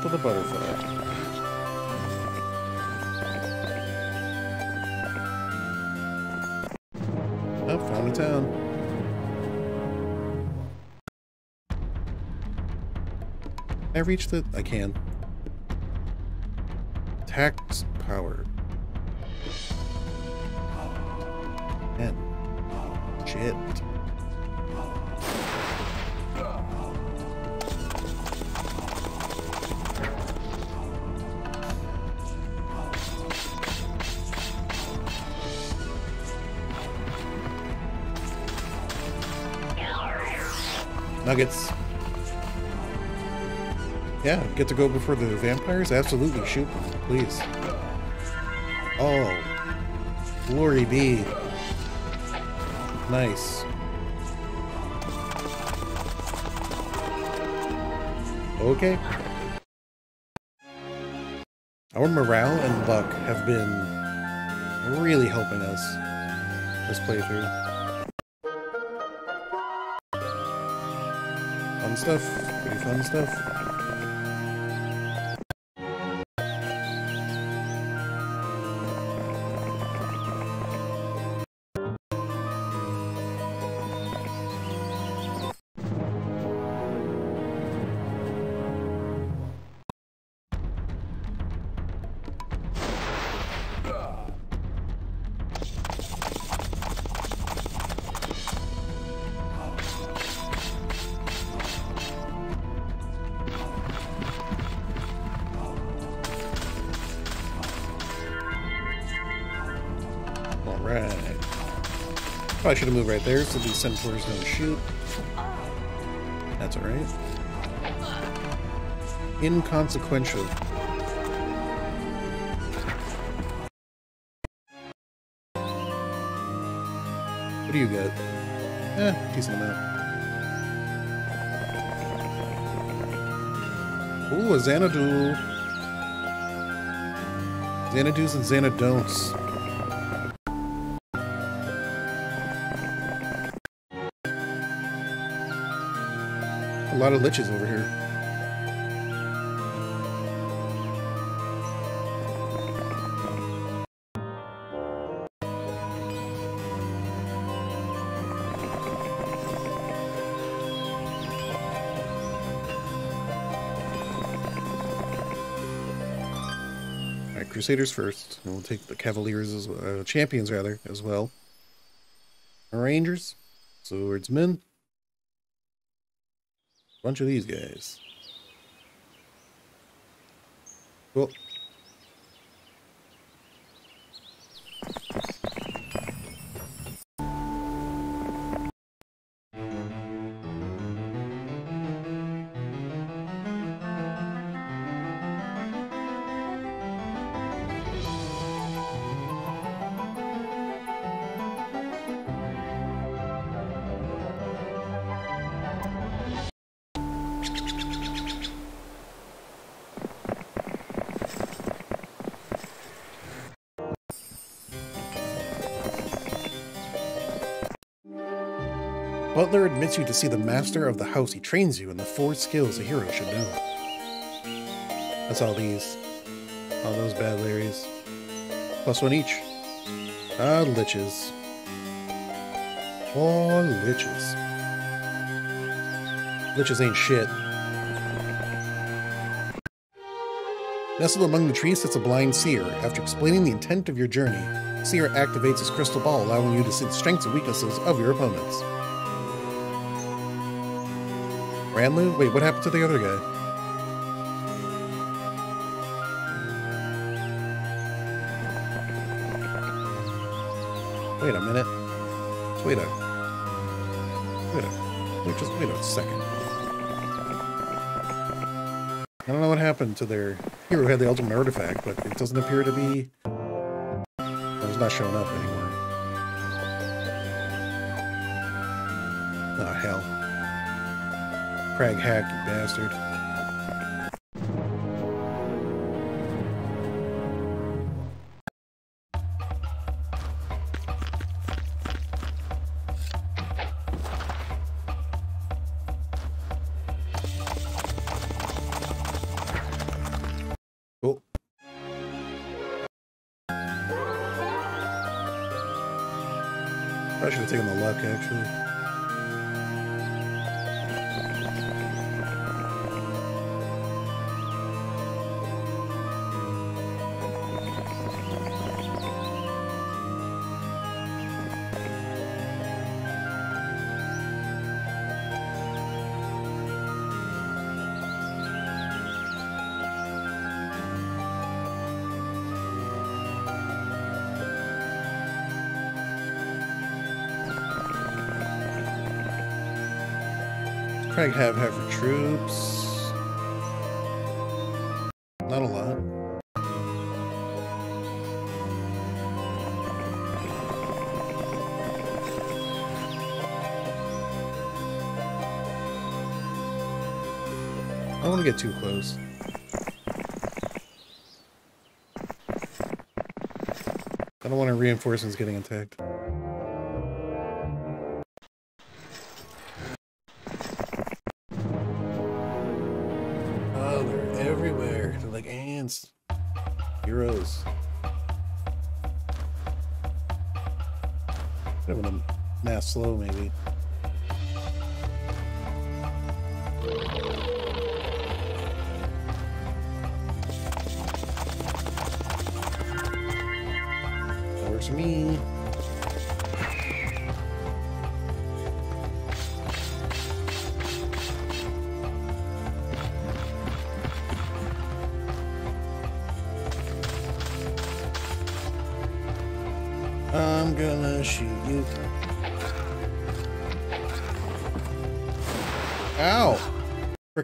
Of the Butterfly. Oh, found a town. I reach the... I can. Tax power. Man. Shit. Nuggets. Yeah, get to go before the vampires? Absolutely, shoot them, please. Oh. Glory be. Nice. Okay. Our morale and luck have been really helping us this playthrough. Stuff. Pretty fun stuff. Probably should have moved right there so these centaurs don't shoot. That's alright. Inconsequential. What do you got? Eh, decent amount. Ooh, a Xanadu. Xanadus and Xanadon'ts. Lot of liches over here. Alright, Crusaders first. And we'll take the Cavaliers as uh, Champions rather, as well. Rangers, Swordsmen. Bunch of these guys. Cool. You to see the master of the house. He trains you in the four skills a hero should know. That's all these. All those bad Larrys. Plus one each. Ah, liches. Oh, liches. Liches ain't shit. Nestled among the trees sits a blind seer. After explaining the intent of your journey, Seer activates his crystal ball, allowing you to see the strengths and weaknesses of your opponents. Ranloo? Wait, what happened to the other guy? Wait a minute. Wait a... Wait a... Wait, just wait a second. I don't know what happened to their hero who had the ultimate artifact, but it doesn't appear to be... It's not showing up anymore. Oh, ah, hell. Crag hack, you bastard. Cool. I should have taken the luck, actually. Get too close. I don't want our reinforcements getting attacked.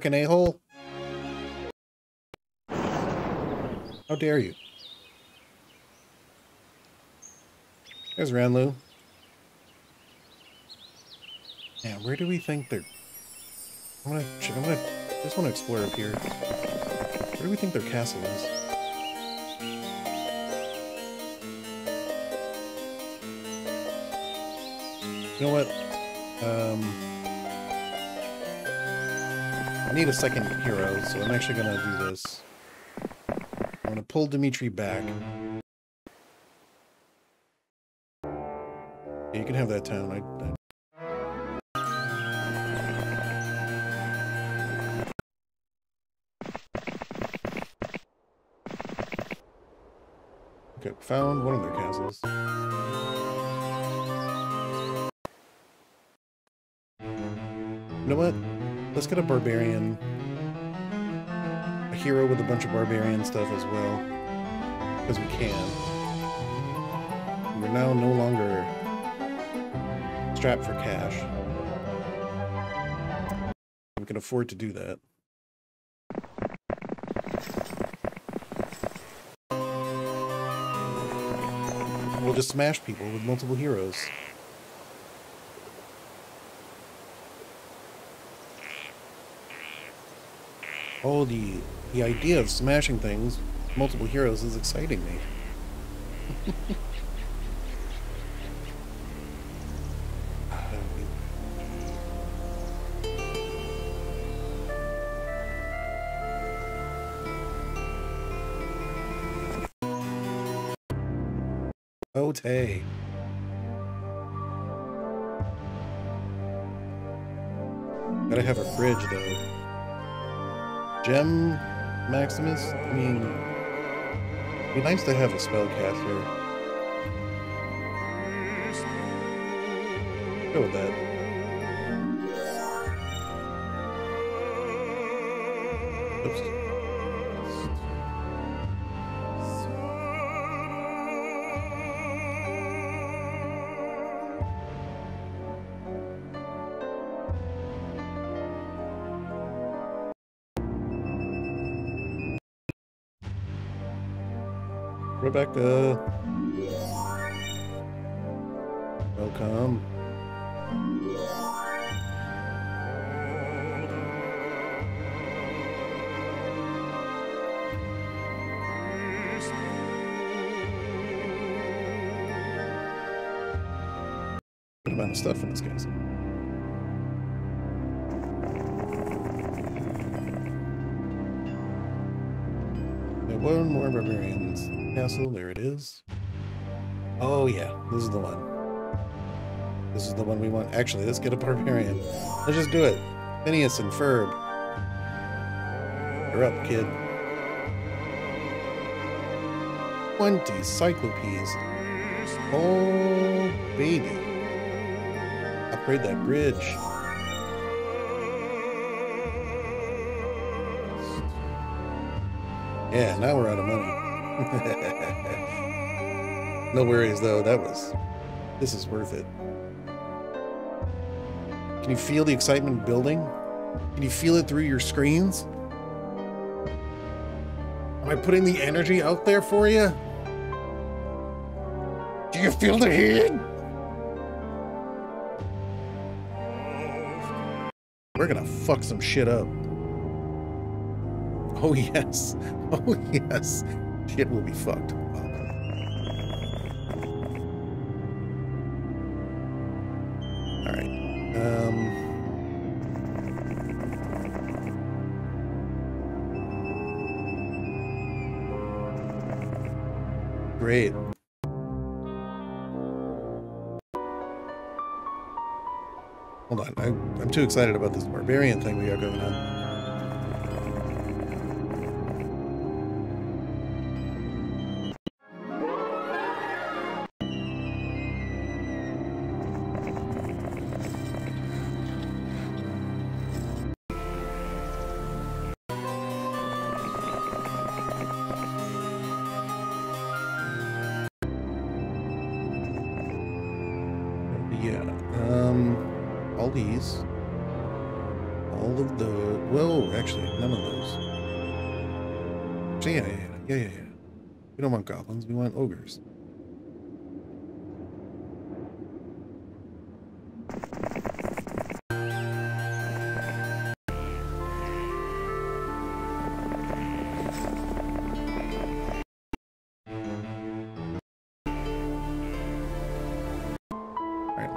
Frickin' a-hole. How dare you? There's Ranloo. Yeah, where do we think they're... I'm gonna, I'm gonna, I just want to explore up here. Where do we think their castle is? You know what? Um, I need a second hero, so I'm actually gonna do this. I'm gonna pull Dimitry back. Yeah, you can have that town. I, I Okay, found one of their castles. You know what? Let's get a barbarian. Barbarian stuff as well. Because we can. We're now no longer strapped for cash. We can afford to do that. We'll just smash people with multiple heroes. Oh, the the idea of smashing things, multiple heroes, is exciting me. Ote. Gotta have a bridge though. Gem Maximus? I mean, it'd be nice to have a spellcaster. Go with that. Rebecca. Welcome. Good amount of stuff in this castle. Is. Oh yeah, this is the one. This is the one we want. Actually, let's get a barbarian. Let's just do it. Phineas and Ferb. You're up, kid. 20 cyclopes. Oh, baby. Upgrade that bridge. Yeah, now we're out of money. no worries though, that was this is worth it. Can you feel the excitement building? Can you feel it through your screens? Am I putting the energy out there for you? Do you feel the heat? We're gonna fuck some shit up. Oh yes. Oh yes. Shit will be fucked up. Too excited about this barbarian thing we got going on.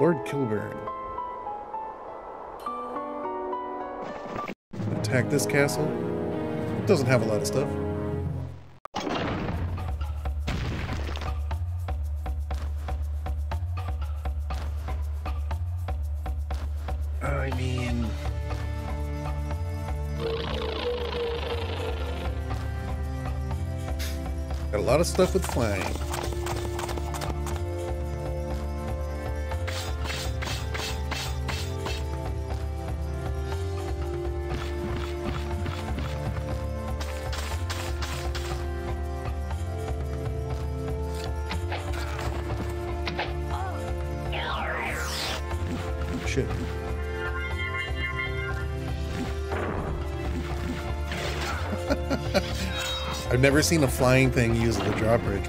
Lord Kilburn. Attack this castle. It doesn't have a lot of stuff. I mean... Got a lot of stuff with flying. Never seen a flying thing use the drawbridge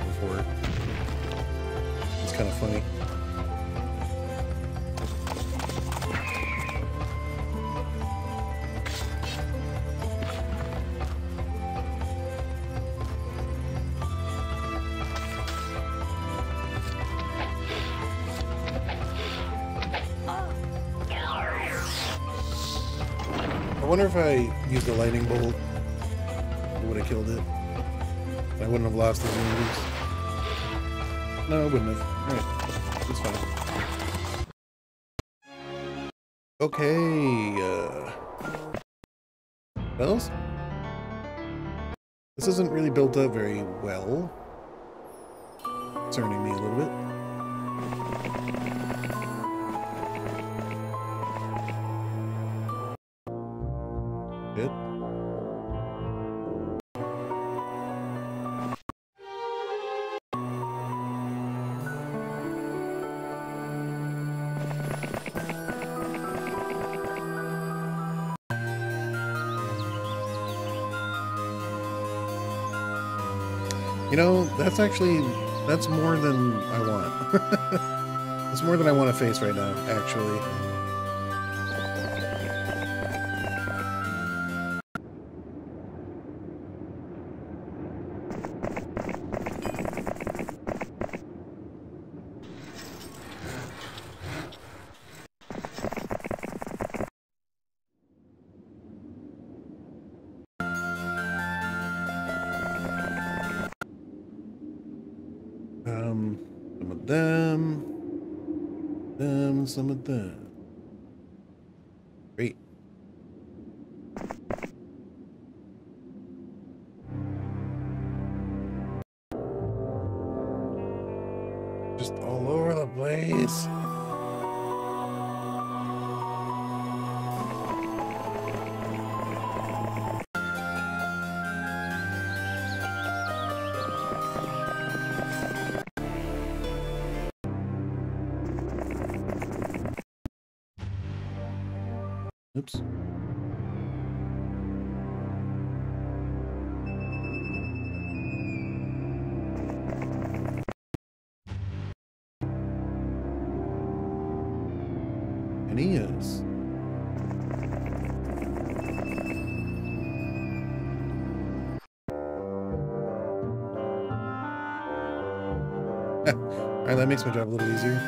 that's actually that's more than I want. that's more than I want to face right now, actually. Them, that makes my job a little easier.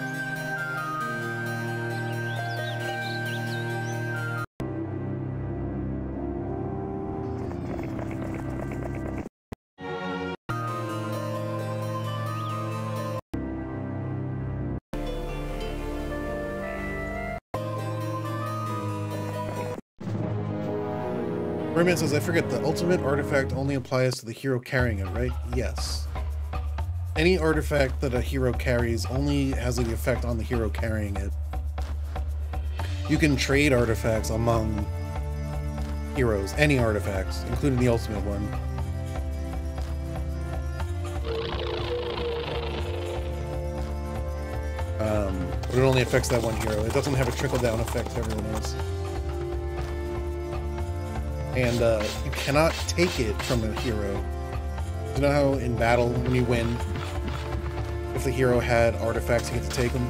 Merman says, I forget, the ultimate artifact only applies to the hero carrying it, right? Yes. Any artifact that a hero carries only has the effect on the hero carrying it. You can trade artifacts among heroes, any artifacts, including the ultimate one. Um, but it only affects that one hero. It doesn't have a trickle-down effect to everyone else. And uh, you cannot take it from a hero. You know how in battle, when you win, if the hero had artifacts, you get to take them?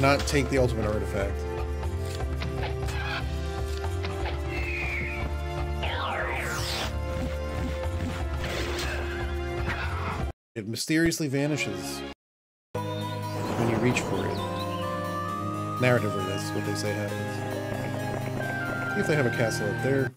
Not take the ultimate artifact. It mysteriously vanishes when you reach for it. Narratively, that's what they say happens. If they have a castle up there.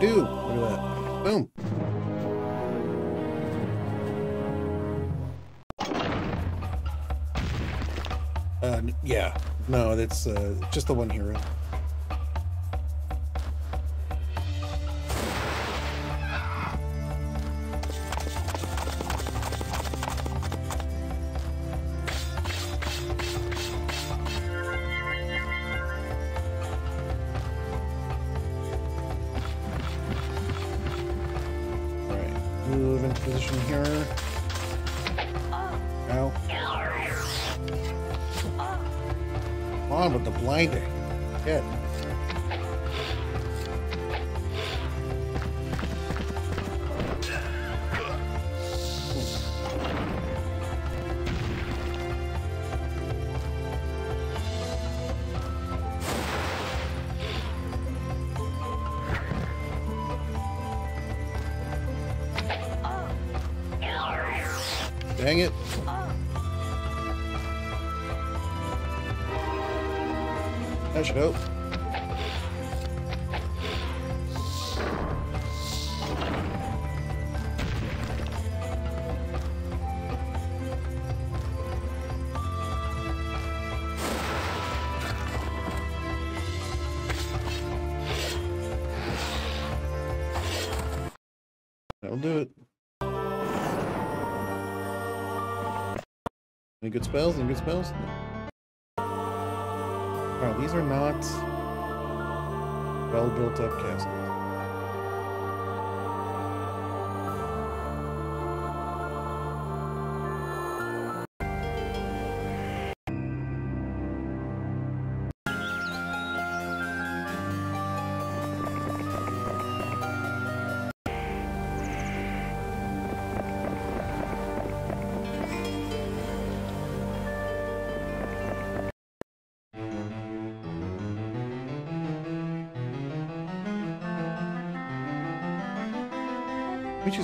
Do. Look at that. Boom. Uh, yeah. No, that's uh, just the one hero. Any good spells? Any good spells? Wow, these are not well built up castles.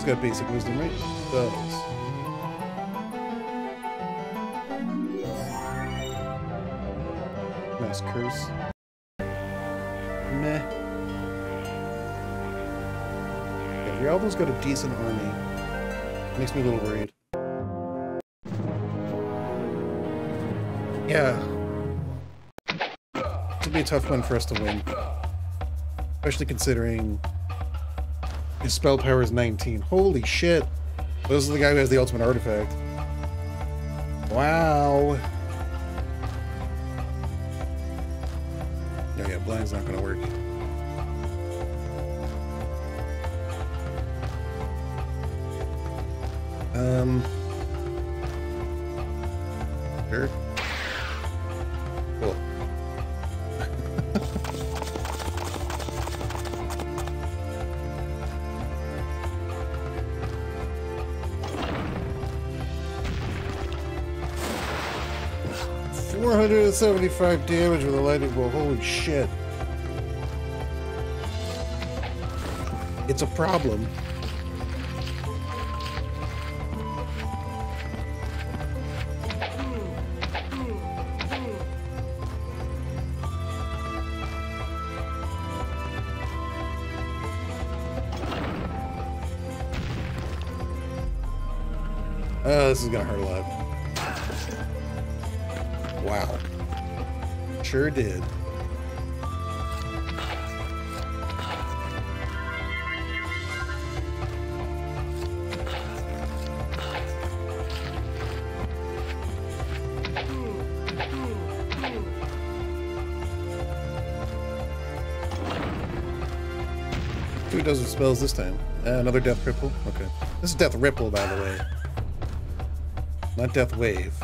Got basic wisdom, right? Does. Nice curse. Meh. Yeah, Rialdo's got a decent army. Makes me a little worried. Yeah. It'll be a tough one for us to win. Especially considering his spell power is 19. Holy shit. This is the guy who has the ultimate artifact. Wow. Yeah, yeah, blind's not gonna work. Um. Sure. 475 damage with a lightning bolt. Holy shit. It's a problem. Oh, this is gonna hurt a lot. sure did. Two dozen spells this time. Uh, another death ripple? Okay. This is death ripple, by the way. Not death wave.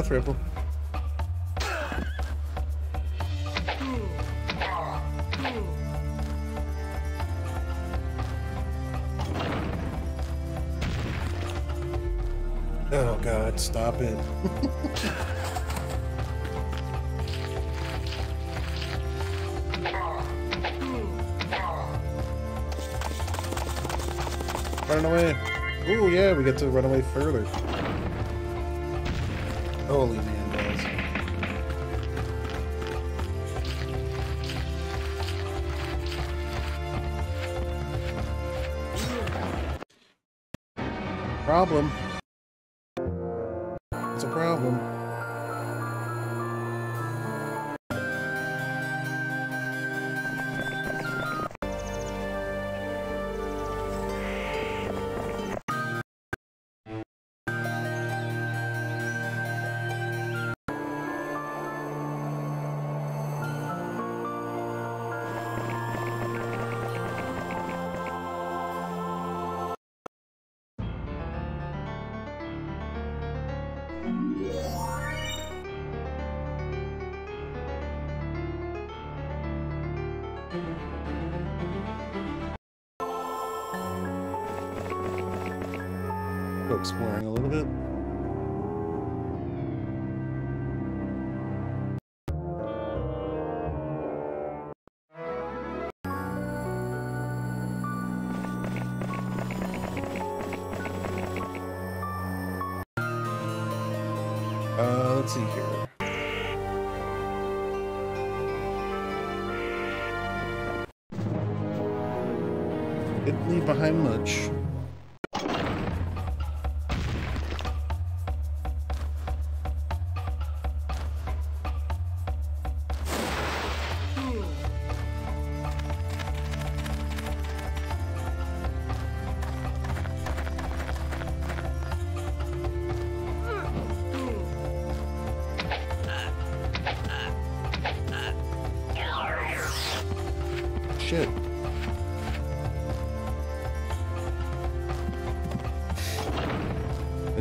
Death Ripple. Oh god, stop it. run away. Oh yeah, we get to run away further. Holy man, Behind much.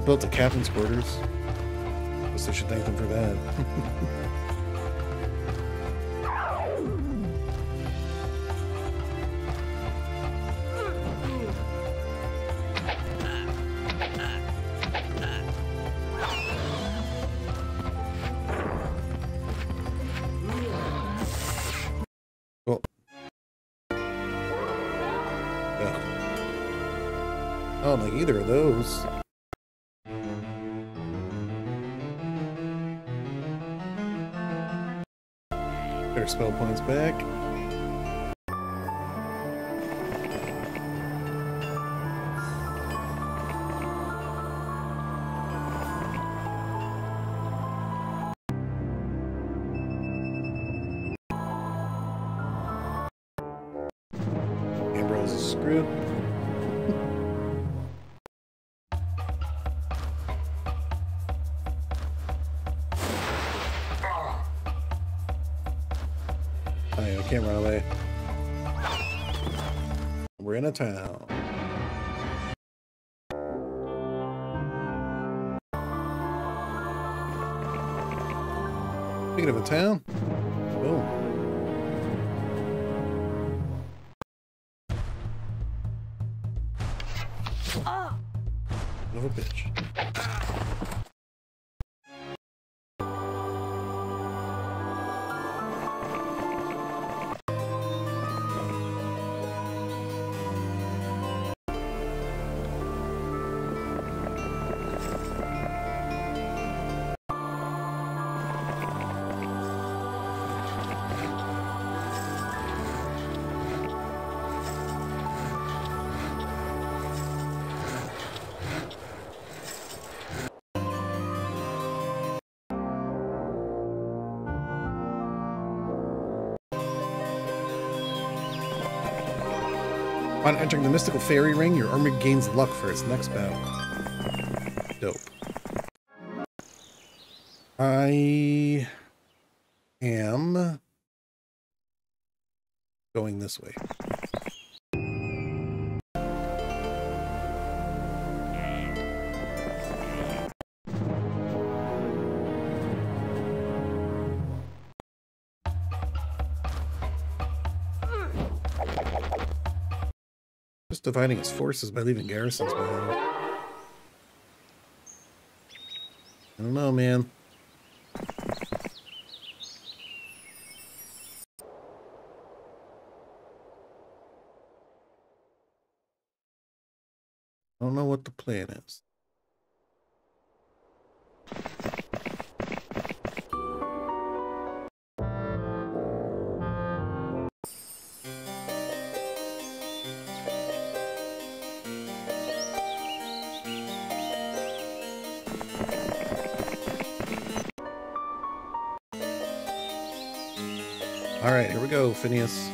Built the captain's quarters. I Guess I should thank them for that. Well. Ugh. I don't like either of those. Spell points back. Speaking On entering the mystical fairy ring, your army gains luck for its next battle. Dope. I am going this way. Dividing his forces by leaving garrisons behind. Fineous.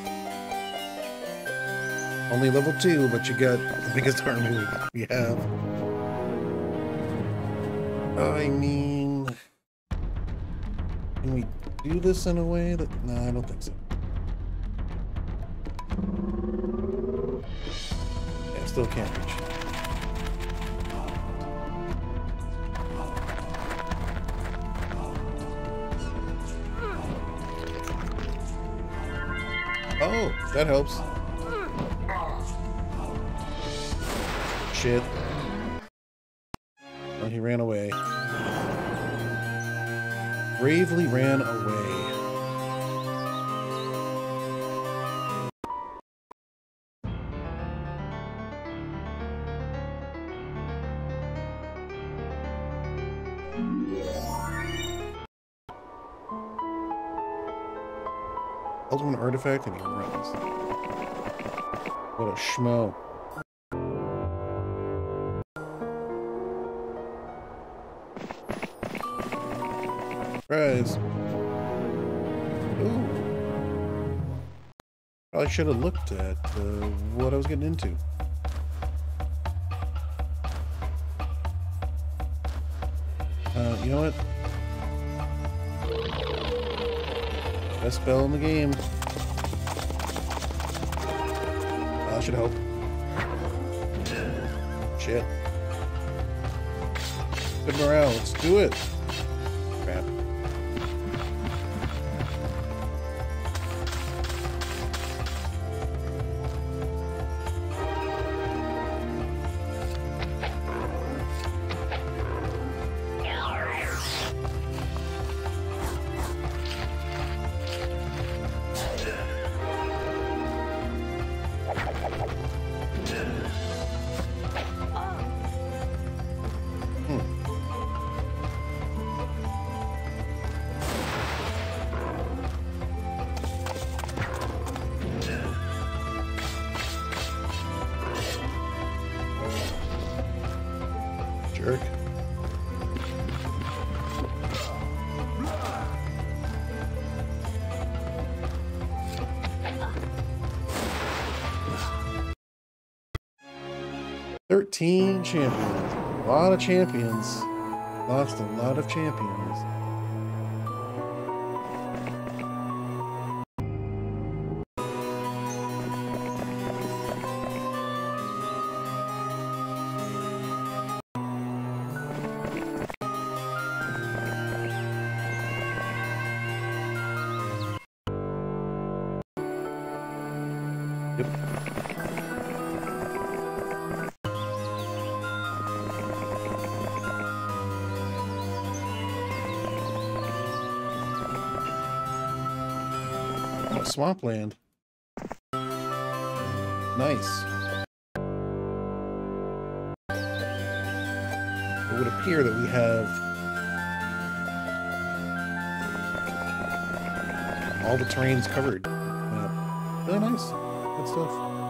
Only level two, but you got the biggest army we have. I mean, can we do this in a way that? No, I don't think so. Yeah, still can't reach. That helps. Shit. Oh, he ran away. Bravely ran away. And he runs. What a schmo. Surprise. Ooh. Probably should have looked at uh, what I was getting into. Uh, you know what? Best spell in the game. Should help. Shit. Good morale. Let's do it. Champions. A lot of champions. Lost a lot of champions. Swampland. Nice. It would appear that we have all the terrains covered. Uh, really nice. Good stuff.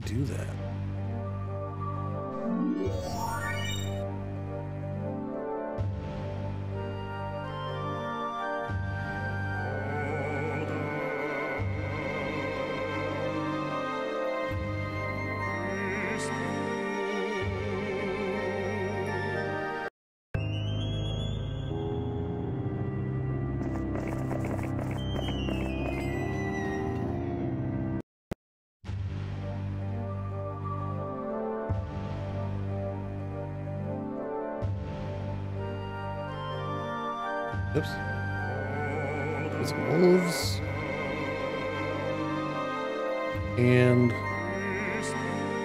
Do that. Oops. There's wolves. And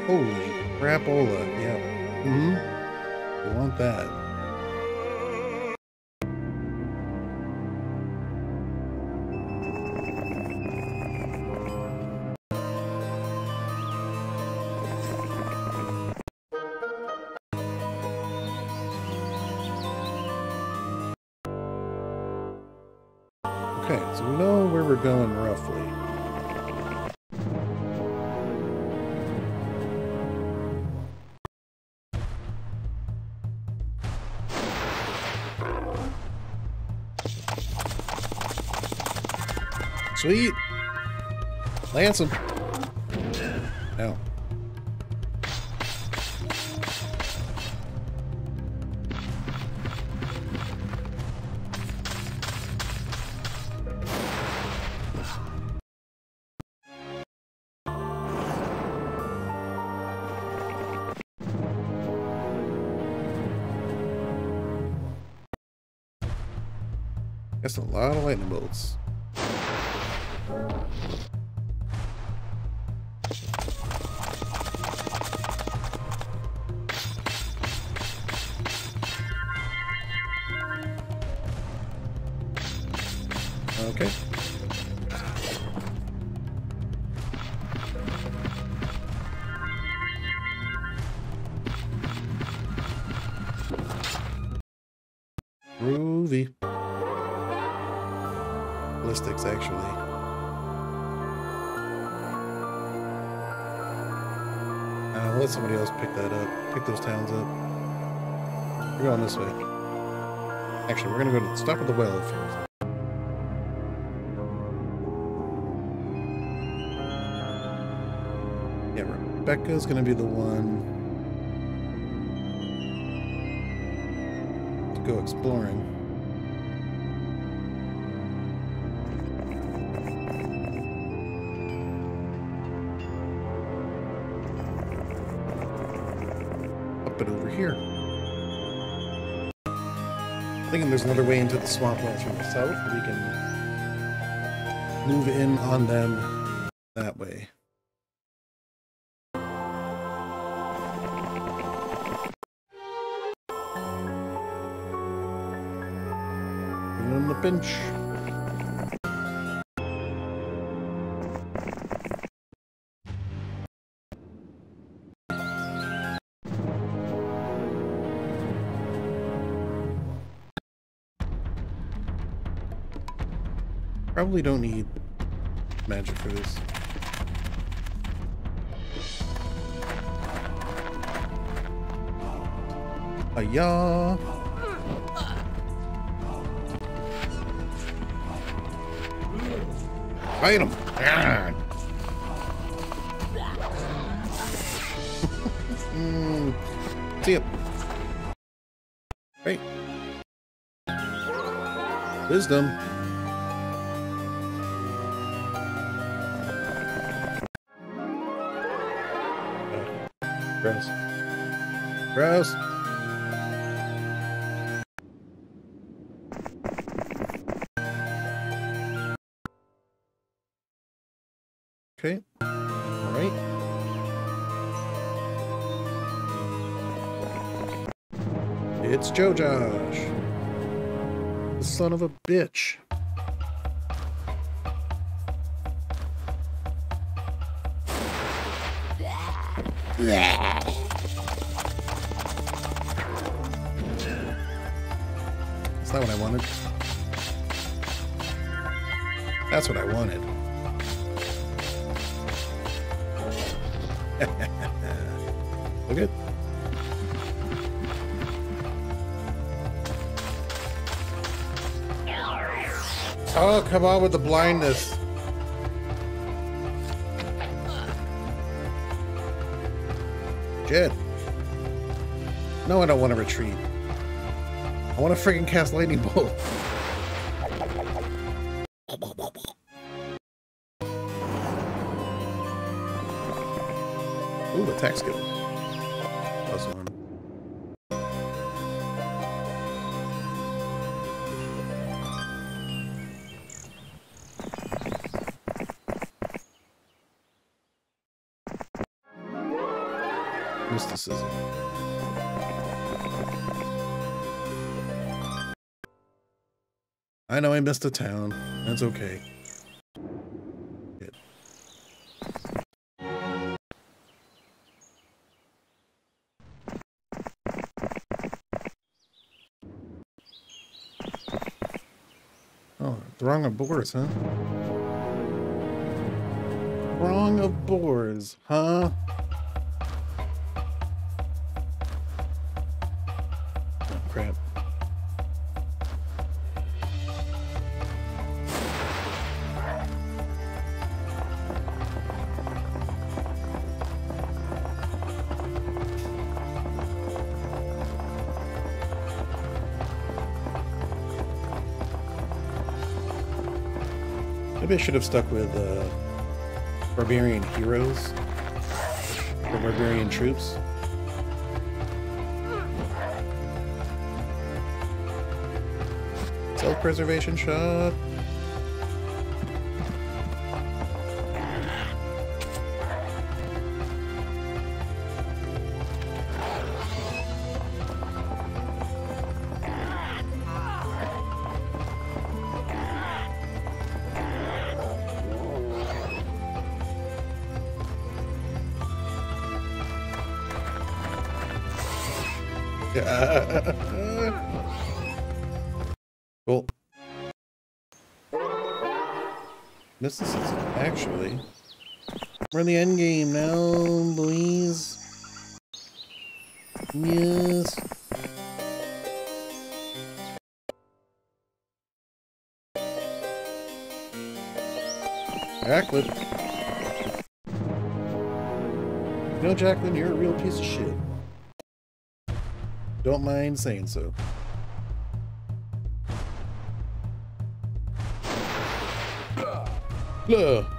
holy crapola. Yeah. Mm-hmm. You want that. Lance him. Stop at the well first. Yeah, Rebecca's gonna be the one to go exploring. There's another way into the swamplands from the south. We can move in on them that way. The pinch. Probably don't need magic for this. Hiya! Fight him! See ya. Hey. Wisdom. Gross. Gross. Okay. All right. It's Jojosh. The son of a bitch. That's not what I wanted. That's what I wanted. Look at. Oh, come on with the blindness. Jed. No, I don't want to retreat. I want to freaking cast lightning bolt. Missed a town. That's okay. Oh, throng of boars, huh? Throng of boars, huh? Maybe I should have stuck with uh, barbarian heroes or barbarian troops. Self-preservation shot. We're the end game now, boys. Yes. Jaclyn. Know, Jaclyn, you're a real piece of shit. Don't mind saying so. Blah.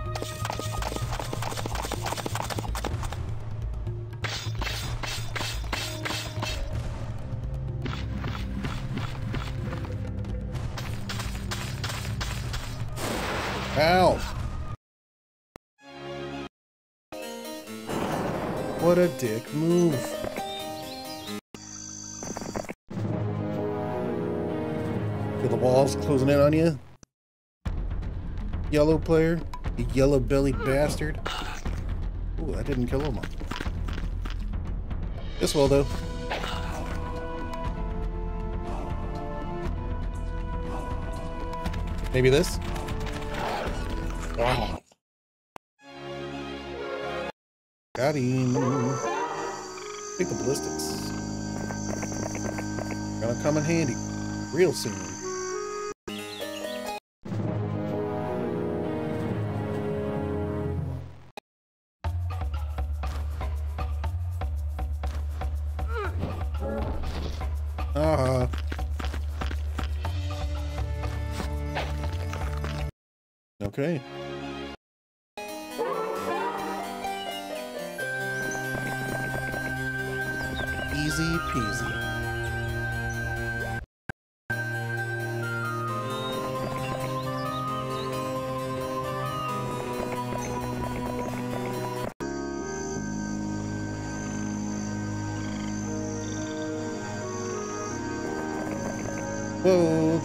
Move. Feel the walls closing in on you? Yellow player? You yellow bellied bastard. Ooh, I didn't kill him. This will, though. Maybe this? Wow. Got him. Take the ballistics. Gonna come in handy real soon.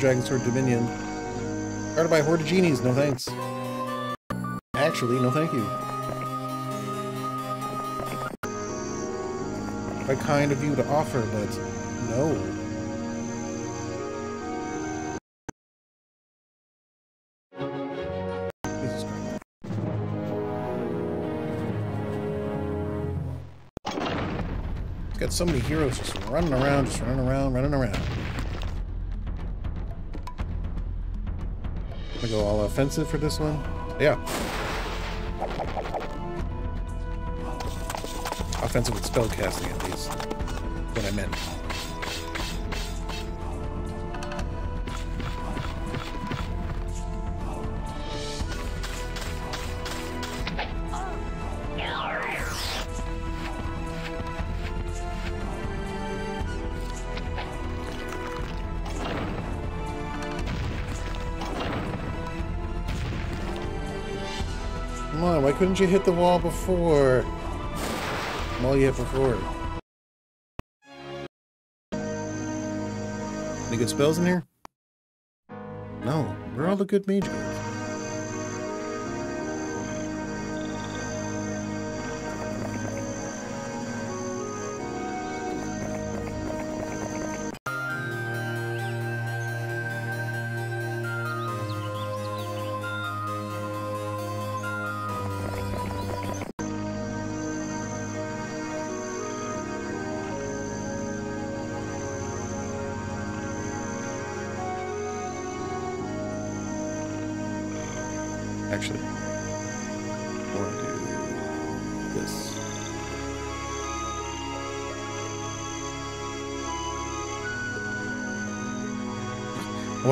Dragon Sword Dominion. Guarded by Horde of Genies, no thanks. Actually, no thank you. Quite kind of you to offer, but no. Got so many heroes just running around, just running around, running around. Gonna go all offensive for this one? Yeah. Offensive with spell casting, at least. What I meant. Couldn't you hit the wall before? Wall you hit before. Any good spells in here? No. Where are all the good mage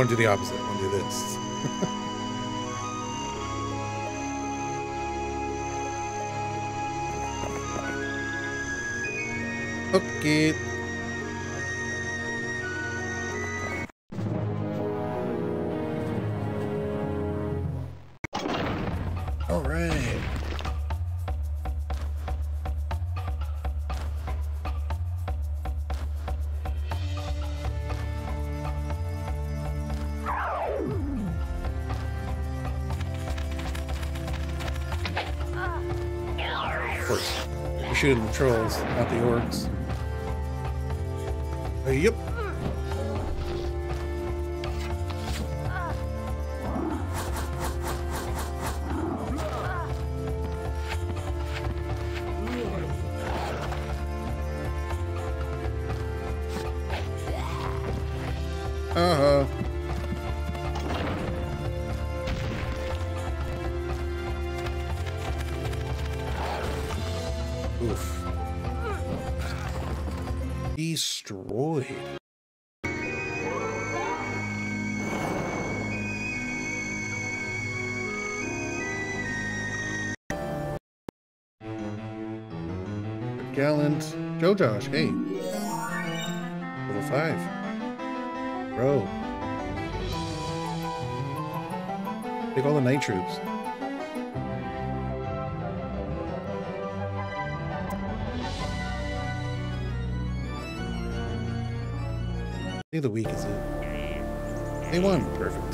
want to do the opposite. I want to do this. okay. Trolls, not the orcs. Yep. Uh-huh. Destroyed. Gallant Jojosh, hey. Level 5. Bro. Take all the night troops. Of the week is it? They won. perfect.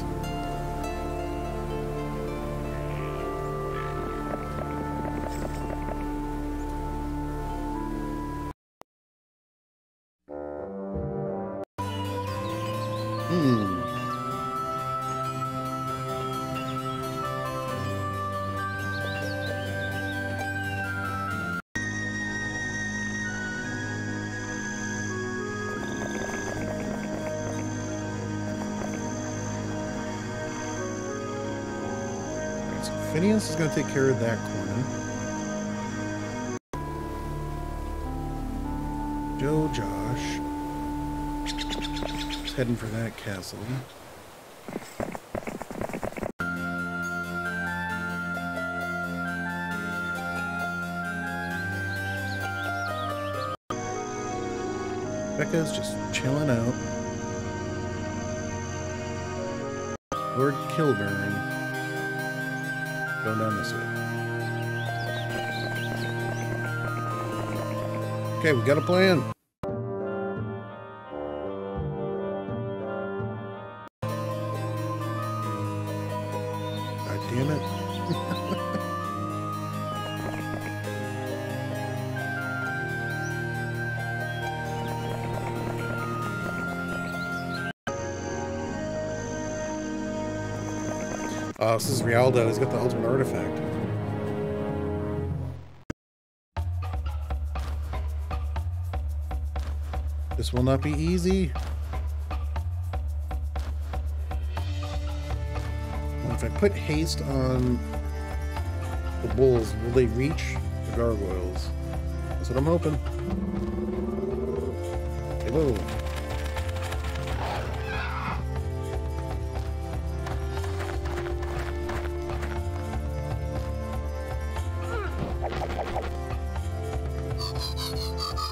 Going to take care of that corner. Jojosh is heading for that castle. Becca's just chilling out. Lord Kilburn. Going down this way. Okay, we got a plan. Rialdo. He's got the ultimate artifact. This will not be easy. Well, if I put haste on the bulls, will they reach the gargoyles? That's what I'm hoping. Hello.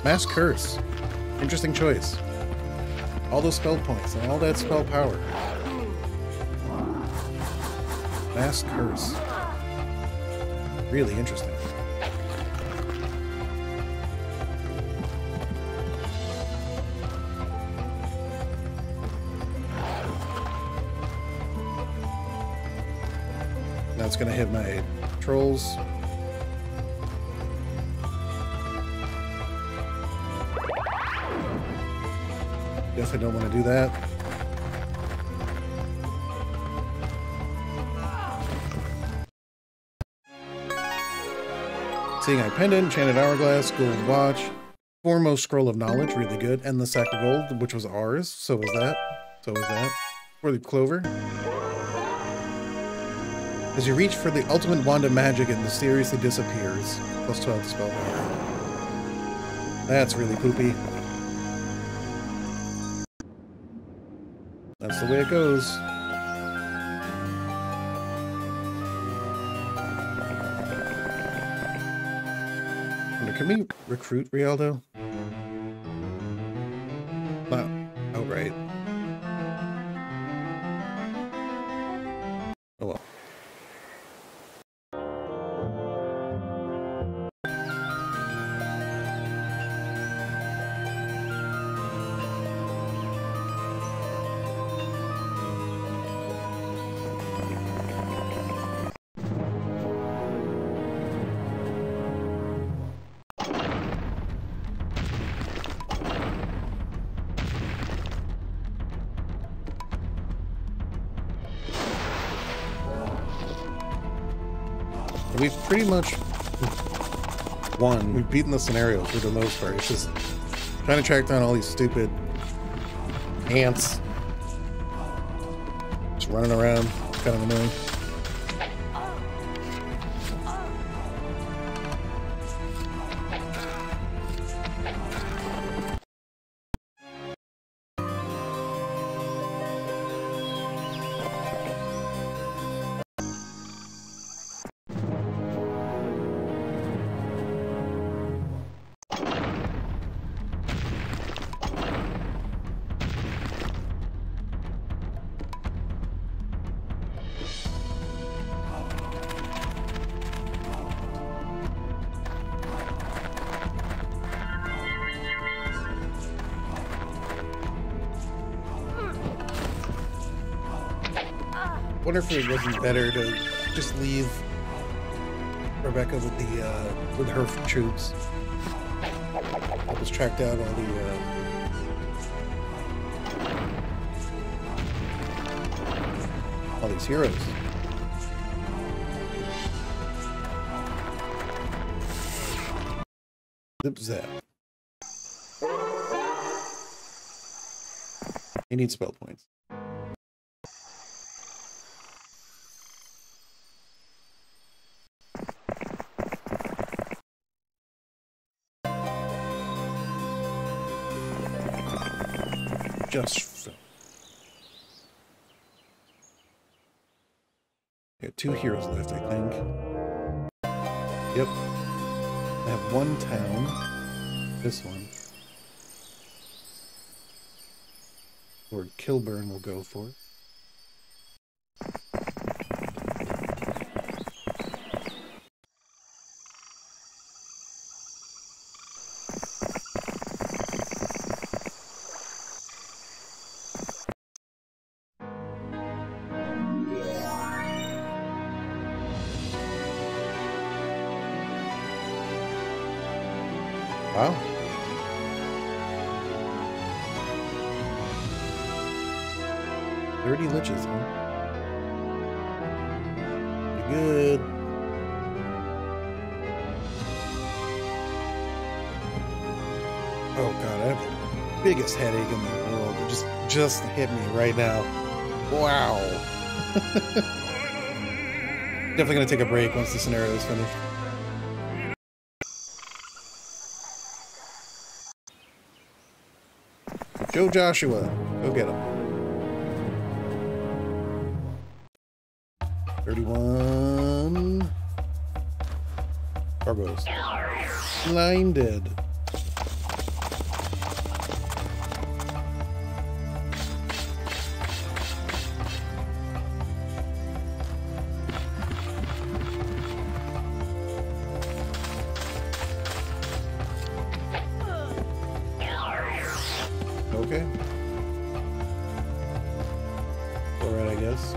Mass Curse. Interesting choice. All those spell points and all that spell power. Mass Curse. Really interesting. Now it's going to hit my trolls. Definitely don't want to do that. Seeing Eye Pendant, Enchanted Hourglass, Gold Watch, Foremost Scroll of Knowledge, really good, and the Sack of Gold, which was ours, so was that. So was that. For the Clover. As you reach for the ultimate wand of magic, it mysteriously disappears. Plus 12 to spell. That's really poopy. That's the way it goes. Can we recruit Rialdo? Pretty much won. We've beaten the scenario for the most part. It's just trying to track down all these stupid ants. Just running around. Kind of annoying. Wonder if it wasn't better to just leave Rebecca with the uh, with her troops. Help us track down all the uh, all these heroes. Zip zap. He needs spell points. just... Got two heroes left, I think. Yep. I have one town. This one. Lord Kilburn will go for it. Just hit me right now. Wow. Definitely gonna take a break once the scenario is finished. Joe Joshua, go get him. 31. Gargoyles. Blinded. Guess.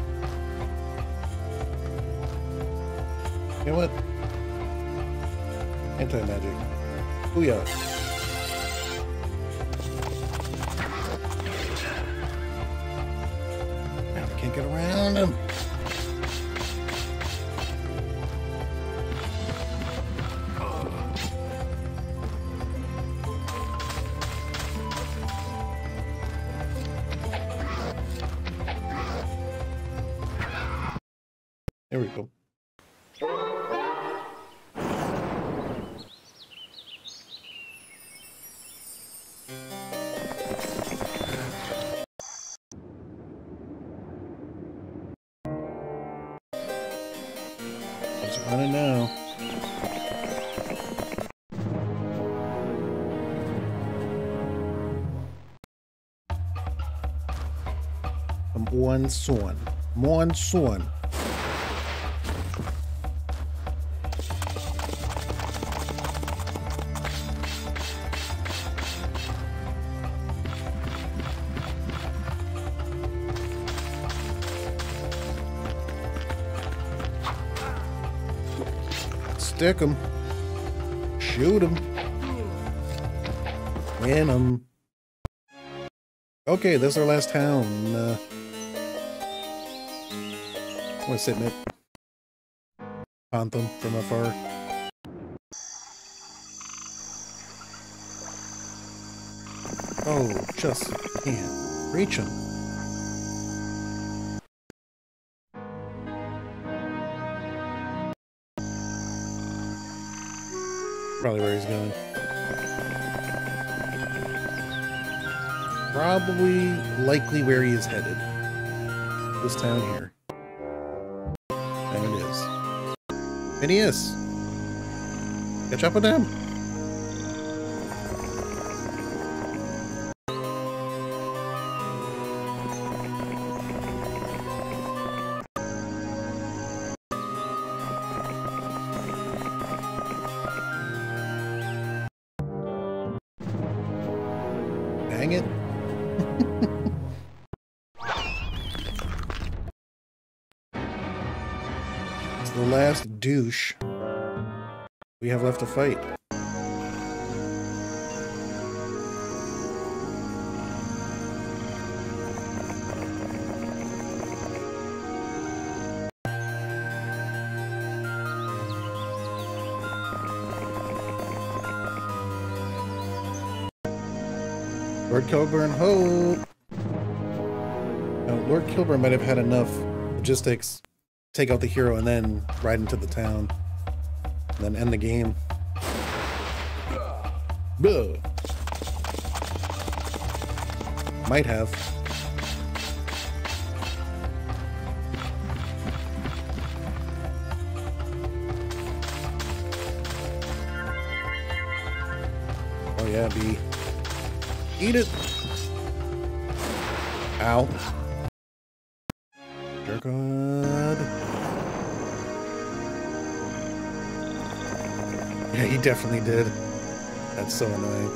You know what? Anti-magic. Booyah. Now I can't get around him. Monsoon. Monsoon. Stick 'em. Shoot 'em. Win 'em. Okay, this is our last town. Uh, I'm gonna sit it. Haunt them from afar. Oh, just can't reach him. Probably where he's going. Probably, likely where he is headed. This town here. And he is. Catch up with him. To fight. Lord Kilburn, ho! Now, Lord Kilburn might have had enough logistics, take out the hero, and then ride into the town, and then end the game. Buh. Might have. Oh yeah, B. Eat it. Ow. Jerkod. Yeah, he definitely did. That's so annoying.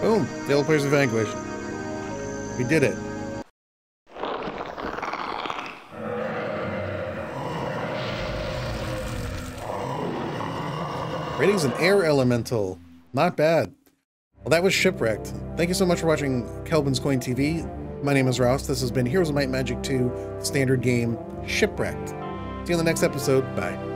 Boom! Failed players are vanquished. We did it. Ratings an air elemental. Not bad. Well, that was Shipwrecked. Thank you so much for watching Khelben's Coin TV. My name is Ross. This has been Heroes of Might Magic 2 Standard Game Shipwrecked. See you in the next episode. Bye.